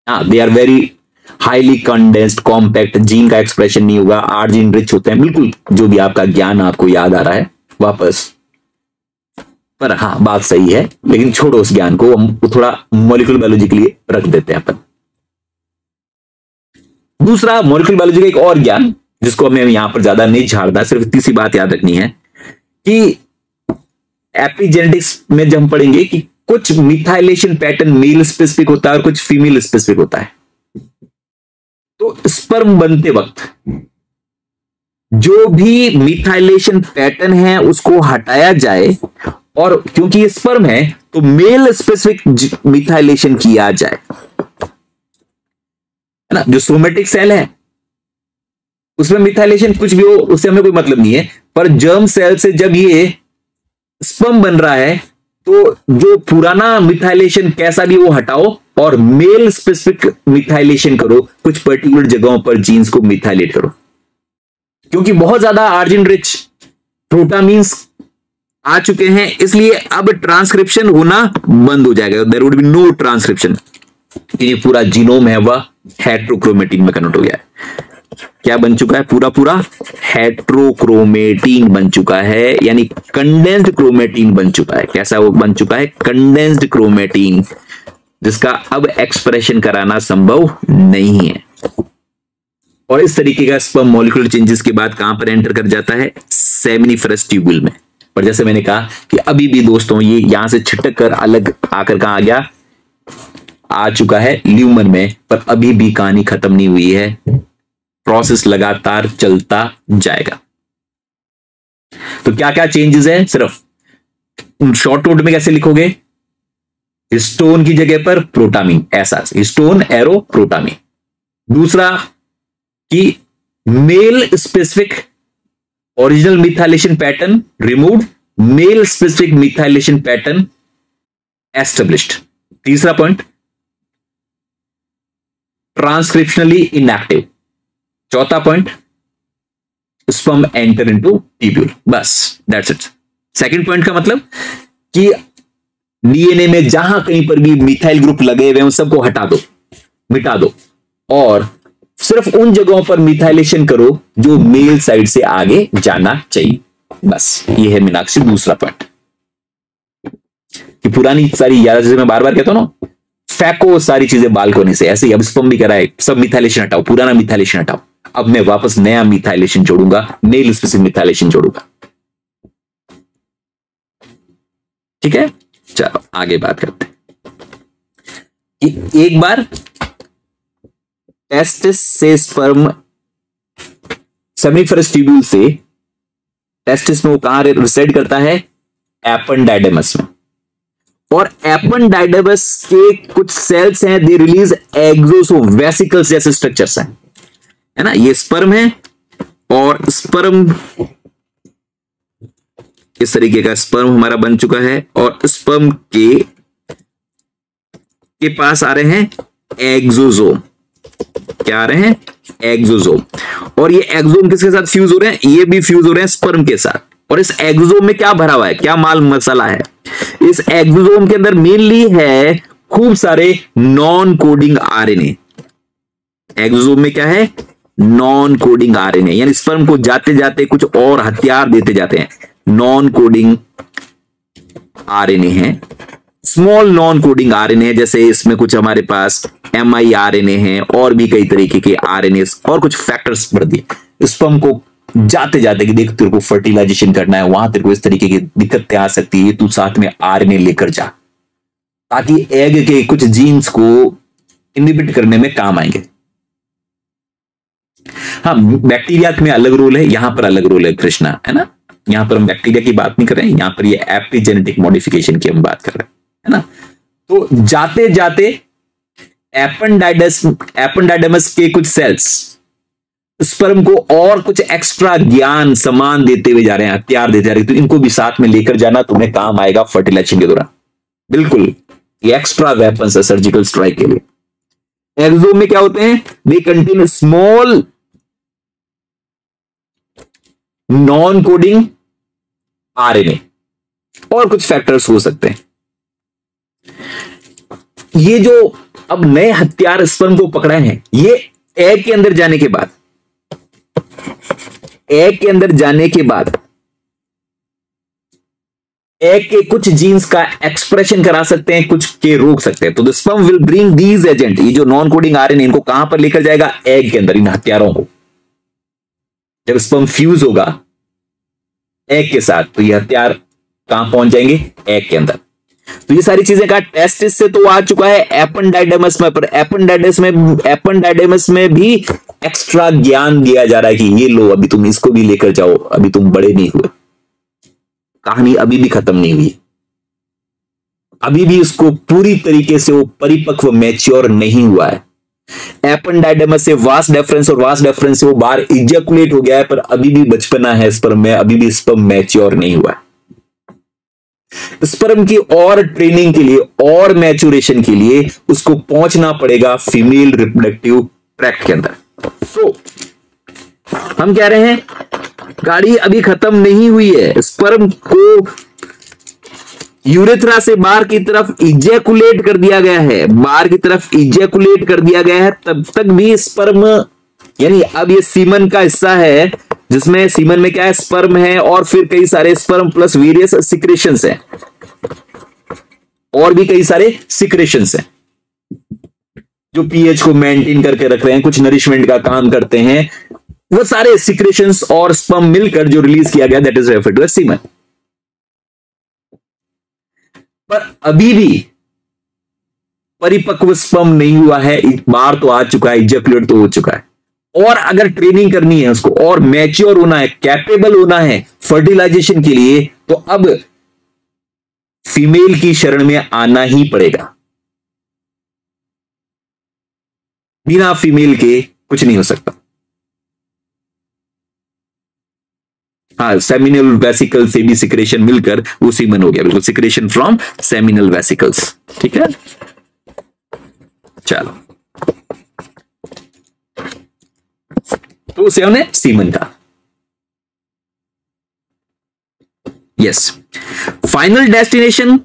Speaker 1: they are very highly condensed compact gene का एक्सप्रेशन नहीं होगा। आठ जीन रिच होते हैं। बिल्कुल, जो भी आपका ज्ञान आपको याद आ रहा है, वापस। पर हाँ बात सही है, लेकिन छोड़ो उस ज्ञान को, हम थोड़ा मोलिकुलर बायोलॉजी के लिए रख देते हैं अपन। दूसरा मोलिकुलर बायोलॉजी का एक और ज्ञान, जिसको हमें यहाँ पर ज़्यादा नहीं झाड़ना, सिर्फ़ सी बात याद रखनी है कि एपिजेनेटिक्स में जब हम पढ़ेंगे कि कुछ मिथाइलेशन पैटर्न मेल स्पेसिफिक होता है और कुछ फीमेल स्पेसिफिक होता है। तो स्पर्म बनते वक्त, जो भी मिथाइलेशन पैटर्न है, उसको हटाया जाए और क्योंकि ये स्पर्म है तो मेल स्पेसिफिक मिथाइलेशन किया जाए। है ना? जो सोमेटिक सेल है, उसमें मिथाइलेशन कुछ भी हो, उससे हमें कोई मतलब नहीं है। पर जर्म सेल से जब ये स्पर्म बन रहा है तो जो पुराना मिथाइलेशन कैसा भी वो हटाओ और मेल स्पेसिफिक मिथाइलेशन करो। कुछ पर्टिकुलर जगहों पर जीन्स को मिथाइलेट करो। क्योंकि बहुत ज़्यादा आर्जिन रिच प्रोटामीन्स आ चुके हैं, इसलिए अब ट्रांसक्रिप्शन होना बंद हो जाएगा। There would be no transcription ये पूरा जीनोम है, वह हेट्रोक्रोमेटिन में कन्वर्ट हो गया है। क्या बन चुका है? पूरा पूरा हेट्रोक्रोमेटिन बन चुका है, यानी कंडेंस्ड क्रोमेटिन बन चुका है। कैसा वो बन चुका है? कंडेंस्ड क्रोमेटिन जिसका अब एक्सप्रेशन कराना संभव नहीं है। और इस तरीके का स्पर्म मॉलिकुलर चेंजेस के बाद कहाँ पर एंटर कर जाता है? सेमिनिफरस ट्यूबुल में। पर जैसे मैंने कहा कि अभी भी दोस्तों ये यहाँ से छिटक कर अलग आकर कहा आ गया? आ चुका है ल्यूमन में, पर अभी भी कहानी खत्म नहीं हुई है। प्रोसेस लगातार चलता जाएगा। तो क्या क्या चेंजेस है? सिर्फ़ शॉर्ट नोट में कैसे लिखोगे? हिस्टोन की जगह पर प्रोटामिन ऐसा। हिस्टोन एरो प्रोटामिन दूसरा कि male specific original methylation pattern remove male specific methylation pattern established तीसरा पॉइंट ट्रांसक्रिप्शनली इनएक्टिव चौथा point sperm enter into tubule बस दैट्स इट सेकंड पॉइंट का मतलब कि डीएनए में जहाँ कहीं पर भी मिथाइल ग्रुप लगे हुए उन सबको हटा दो मिटा दो और सिर्फ़ उन जगहों पर मिथाइलेशन करो जो मेल साइड से आगे जाना चाहिए। बस, ये है मीनाक्षी दूसरा पॉइंट। कि पुरानी सारी याद जैसे मैं बार बार कहता हूँ ना, फेंको सारी चीज़ें बालकोनी से, ऐसे ही, अब स्पम भी कराए, सब मिथाइलेशन हटाओ, पुराना मिथाइलेशन हटाओ। अब मैं वापस नया मिथाइलेशन जोड़ूँगा नेल स्पेसिफिक मिथाइलेशन जोड़ूँगा। ठीक है? चलो, आगे बात करते हैं। एक बार टेस्टिस से स्पर्म सेमिफरस ट्यूब्यूल से टेस्टिस में वो कहाँ रिसाइड करता है? एपन डायडेमस में। और एपन डायडेमस के कुछ सेल्स हैं दे रिलीज़ एग्जोसो वेसिकल्स जैसे स्ट्रक्चर्स हैं। है ना? ये स्पर्म है और स्पर्म इस तरीके का स्पर्म हमारा बन चुका है और स्पर्म के के पास आ रहे हैं एग्जोजोम क्या आ रहे हैं? एग्जोजोम और ये एग्जोम किसके साथ फ्यूज हो रहे हैं? ये भी फ्यूज हो रहे हैं स्पर्म के साथ। और इस एग्जोम में क्या भरा हुआ है? क्या माल मसाला है? इस एग्जोम के अंदर मेनली है खूब सारे नॉन कोडिंग आरएनए एग्जोम में क्या है? नॉन कोडिंग आरएनए यानी स्पर्म को जाते जाते कुछ और हथियार देते जाते हैं। नॉन कोडिंग आरएनए है। स्मॉल नॉन कोडिंग आरएनए जैसे इसमें कुछ हमारे पास M I R N A है और भी कई तरीके के आर एन एस और कुछ फैक्टर्स बढ़ दिए स्पम को जाते जाते कि देख, तेरे को फर्टिलाइजेशन करना है, वहाँ तेरे को इस तरीके की दिक्कतें आ सकती है, तू साथ में आर एन ए लेकर जा। ताकि एग के कुछ जीन्स को इनिबिट करने में काम आएँगे। हाँ बैक्टीरिया में अलग रोल है, यहाँ पर अलग रोल है कृष्णा, है ना? यहाँ पर हम बैक्टीरिया की बात नहीं कर रहे हैं, यहाँ पर ये एपिजेनेटिक मॉडिफिकेशन की हम बात कर रहे हैं। है ना? तो जाते जाते एपेंडाइडस, एपेंडाइडमस के कुछ सेल्स स्पर्म को और कुछ एक्स्ट्रा ज्ञान, समान देते हुए जा रहे हैं, हथियार देते जा रहे हैं। तो इनको भी साथ में लेकर जाना, तुम्हें काम आएगा फर्टिलाइजेशन के दौरान। बिल्कुल, ये एक्स्ट्रा वेपन है सर्जिकल स्ट्राइक के लिए। एक्सोम में क्या होते हैं? They contain small non coding RNA और कुछ फैक्टर्स हो सकते हैं। ये जो अब नए हथियार स्पर्म को पकड़े हैं, ये एग के अंदर जाने के बाद एग के अंदर जाने के बाद एग के कुछ जीन्स का एक्सप्रेशन करा सकते हैं, कुछ के रोक सकते हैं। तो the sperm will bring these agent ये जो नॉन कोडिंग आ हैं इनको कहाँ पर लेकर जाएगा? एग के अंदर, इन हथियारों को। जब स्पर्म फ्यूज होगा एग के साथ तो ये हथियार कहाँ पहुँच जाएँगे? एग के अंदर। तो ये सारी चीज़ें का टेस्ट से तो आ चुका है एपन डायडेमस में, पर एपन डायडेमस में एपन डायडेमस में भी एक्स्ट्रा ज्ञान दिया जा रहा है कि ये लो, अभी तुम इसको भी लेकर जाओ, अभी तुम बड़े नहीं हुए। कहानी अभी भी खत्म नहीं हुई। अभी भी इसको पूरी तरीके से वो परिपक्व मैच्योर नहीं हुआ है। एपन से वास्ट डेफरेंस और वास्ट डेफरेंस से वो बाहर इजेकुलेट हो गया है, पर अभी भी बचपना है स्पर्म में, अभी भी स्पर्म मैच्योर नहीं हुआ है। स्पर्म की और ट्रेनिंग के लिए, और मैचुरेशन के लिए उसको पहुँचना पड़ेगा फीमेल रिप्रोडक्टिव ट्रैक्ट के अंदर। तो हम कह रहे हैं? गाड़ी अभी खत्म नहीं हुई है। स्पर्म को यूरेथ्रा से बाहर की तरफ़ इजेकुलेट कर दिया गया है। बाहर की तरफ़ इजेकुलेट कर दिया गया है, तब तक भी स्पर्म यानी अब ये सीमन का हिस्सा है जिसमें सीमन में क्या है? स्पर्म है और फिर कई सारे स्पर्म प्लस वेरियस सिक्रेशन है। और भी कई सारे सिक्रेशन है। जो पीएच को मेंटेन करके रख रहे हैं, कुछ नरिशमेंट का काम करते हैं, वो सारे सिक्रेशन और स्पर्म मिलकर जो रिलीज़ किया गया that is refer to semen पर अभी भी परिपक्व स्पम नहीं हुआ है, एक बार तो आ चुका है इजेकुलेट तो हो चुका है। और अगर ट्रेनिंग करनी है उसको, और मैच्योर होना है कैपेबल होना है फर्टिलाइजेशन के लिए तो अब फीमेल की शरण में आना ही पड़ेगा। बिना फीमेल के कुछ नहीं हो सकता। हाँ सेमिनल वेसिकल से भी सिक्रेशन मिलकर वो सीमन हो गया। बिल्कुल सिक्रेशन फ्रॉम सेमिनल वेसिकल्स ठीक है? चलो। तो उसे हमने सीमन का। यस फाइनल डेस्टिनेशन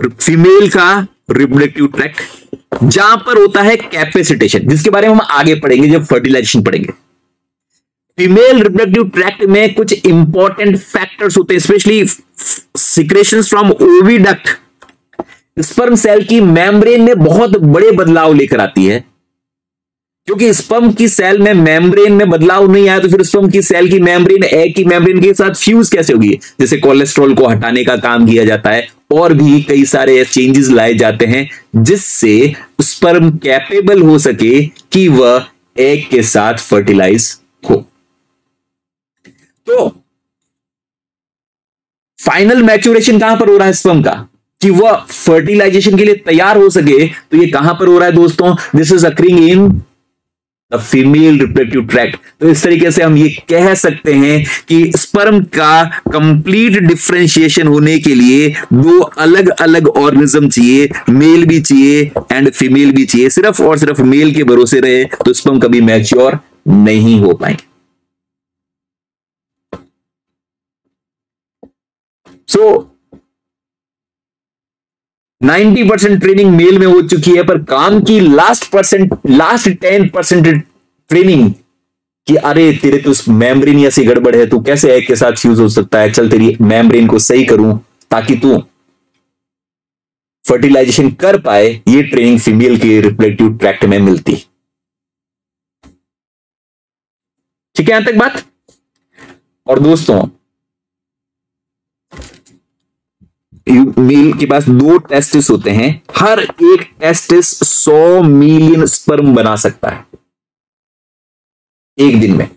Speaker 1: फीमेल का रिप्रोडक्टिव ट्रैक्ट जहाँ पर होता है कैपेसिटेशन जिसके बारे में हम आगे पढ़ेंगे, जब फर्टिलाइजेशन पढ़ेंगे। फीमेल रिप्रोडक्टिव ट्रैक्ट में कुछ इंपॉर्टेंट फैक्टर्स होते हैं specially secretion from oviduct sperm cell की मेम्ब्रेन में बहुत बड़े बदलाव लेकर आती है। क्योंकि स्पम की सेल में मेम्ब्रेन में बदलाव नहीं आया तो फिर स्पम की सेल की मेम्ब्रेन एग की मेम्ब्रेन के साथ फ्यूज कैसे होगी? जैसे कोलेस्ट्रॉल को हटाने का काम किया जाता है, और भी कई सारे चेंजेस लाए जाते हैं, जिससे स्पर्म कैपेबल हो सके कि वह एग के साथ फर्टिलाइज हो। तो फाइनल मैच्योरेशन कहाँ पर हो रहा है स्पर्म का? कि वह फर्टिलाइजेशन के लिए तैयार हो सके तो ये कहाँ पर हो रहा है दोस्तों? This is occurring in the female reproductive tract तो इस तरीके से हम ये कह सकते हैं कि स्पर्म का कंप्लीट डिफ्रेंशिएशन होने के लिए दो अलग अलग ऑर्गेनिज्म चाहिए मेल भी चाहिए एंड फीमेल भी चाहिए। सिर्फ़ और सिर्फ़ मेल के भरोसे रहे तो स्पर्म कभी मैच्योर नहीं हो पाएँगे। So ninety percent training male में हो चुकी है, पर काम की last percent last ten percent training कि अरे, तेरे तो मेम्ब्रेन ऐसी गड़बड़ है, तू कैसे एक के साथ फ्यूज हो सकता है? चल तेरी मेम्ब्रेन को सही करूँ ताकि तू फर्टिलाइजेशन कर पाए, ये ट्रेनिंग फीमेल के रिप्रोडक्टिव ट्रैक्ट में मिलती। ठीक है, यहाँ तक बात? और दोस्तों मेल के पास दो टेस्टिस होते हैं। हर एक टेस्टिस 100 मिलियन स्पर्म बना सकता है। एक दिन में।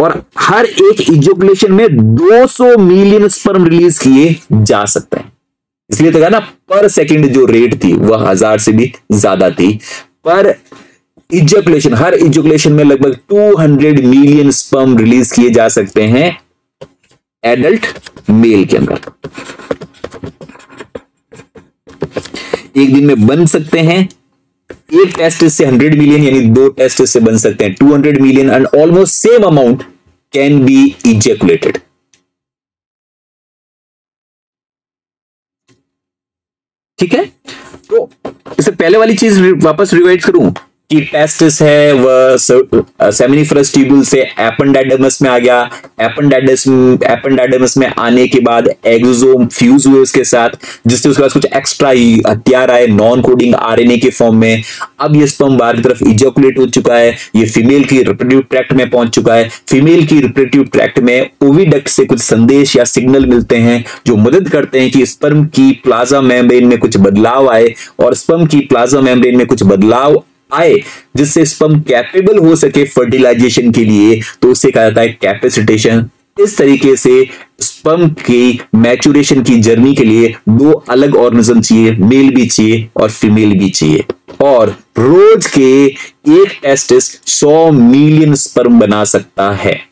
Speaker 1: और हर एक इजोकुलेशन में 200 मिलियन स्पर्म रिलीज़ किए जा सकते हैं। इसलिए तो कहा ना पर सेकंड जो रेट थी, वह हज़ार से भी ज़्यादा थी। पर इजोकुलेशन हर इजोकुलेशन में लगभग 200 मिलियन स्पर्म रिलीज़ किए जा सकते हैं। एडल्ट मेल के अंदर। एक दिन में बन सकते हैं, एक टेस्ट से 100 मिलियन यानी दो टेस्ट से बन सकते हैं 200 million and almost same amount can be ejaculated ठीक है? तो इससे पहले वाली चीज़ वापस रिवाइज करूँ? की टेस्टिस है वह सेमिनिफरस ट्यूबुल से एपेंडाइडमस में आ गया। एपेंडाइडस एपेंडाइडमस में आने के बाद एग्जोम फ्यूज हुए उसके साथ, जिससे उसके पास कुछ एक्स्ट्रा हथियार आए नॉन कोडिंग आरएनए के फॉर्म में। अब ये स्पर्म बाहर की तरफ़ इजोकुलेट हो चुका है, ये फीमेल की रिप्रोडक्टिव ट्रैक्ट में पहुँच चुका है। फीमेल की रिप्रोडक्टिव ट्रैक्ट में ओविडक्ट से कुछ संदेश या सिग्नल मिलते हैं, जो मदद करते हैं कि स्पर्म की प्लाज्मा मेम्ब्रेन में कुछ बदलाव आए और स्पर्म की प्लाज्मा मेम्ब्रेन में कुछ बदलाव आए, जिससे स्पम कैपेबल हो सके फर्टिलाइजेशन के लिए तो उसे कहा जाता है कैपेसिटेशन इस तरीके से स्पम की मैचुरेशन की जर्नी के लिए दो अलग ऑर्गेनिज्म चाहिए मेल भी चाहिए और फीमेल भी चाहिए। और रोज के एक टेस्टिस 100 मिलियन स्पर्म बना सकता है।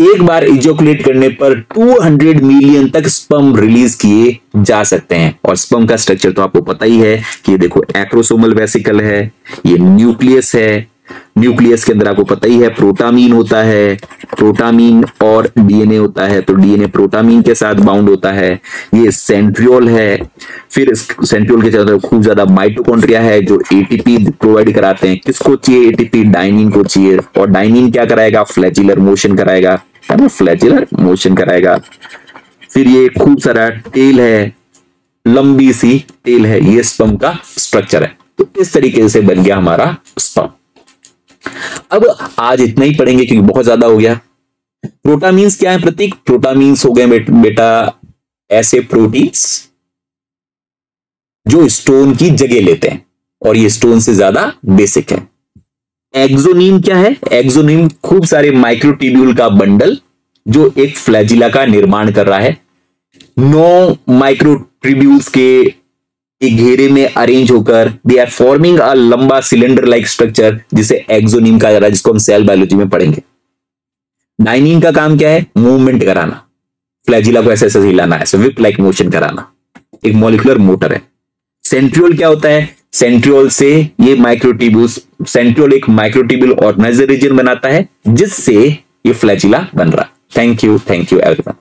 Speaker 1: एक बार इजोकुलेट करने पर 200 मिलियन तक स्पम रिलीज़ किए जा सकते हैं। और स्पम का स्ट्रक्चर तो आपको पता ही है कि ये देखो एक्रोसोमल वेसिकल है, ये न्यूक्लियस है। न्यूक्लियस के अंदर आपको पता ही है प्रोटामीन होता है। प्रोटामीन और डीएनए होता है तो डीएनए प्रोटामीन के साथ बाउंड होता है। ये सेंट्रियोल है। फिर सेंट्रियोल के अंदर खूब ज़्यादा माइटोकॉन्ड्रिया है, जो एटीपी प्रोवाइड कराते हैं। किसको चाहिए? एटीपी डाइनिन को चाहिए। और डाइनिन क्या कराएगा? फ्लैजिलर मोशन कराएगा। है ना फ्लैजिलर मोशन कराएगा। फिर ये खूब सारा टेल है, लंबी सी टेल है, ये स्पम का स्ट्रक्चर है। तो इस तरीके से बन गया हमारा स्पम अब आज इतना ही पढ़ेंगे क्योंकि बहुत ज़्यादा हो गया। प्रोटामीन्स क्या है प्रतीक? प्रोटामीन्स हो गए बेटा, ऐसे प्रोटीन्स जो स्टोन की जगह लेते हैं और ये स्टोन से ज़्यादा बेसिक है। एक्सोनीम क्या है? एक्सोनीम खूब सारे माइक्रोट्यूब्यूल का बंडल जो एक फ्लैजिला का निर्माण कर रहा है। नौ माइक्रोट्यूब्यूल्स के एक घेरे में अरेंज होकर दे आर फॉर्मिंग अ लंबा सिलेंडर लाइक स्ट्रक्चर जिसे एक्सोनीम कहा जा रहा है, जिसको हम सेल बायोलॉजी में पढ़ेंगे। डाइनिन का काम क्या है? मूवमेंट कराना। फ्लैजिला को ऐसे ऐसे हिलाना, ऐसे विप लाइक मोशन कराना। एक मोलिकुलर मोटर है। सेंट्रियोल क्या होता है? सेंट्रियोल से ये माइक्रोटिब्यूल्स सेंट्रियोल एक माइक्रोटिब्यूल ऑर्गेनाइजर रीजन बनाता है, जिससे ये फ्लैजिला बन रहा। Thank you thank you everyone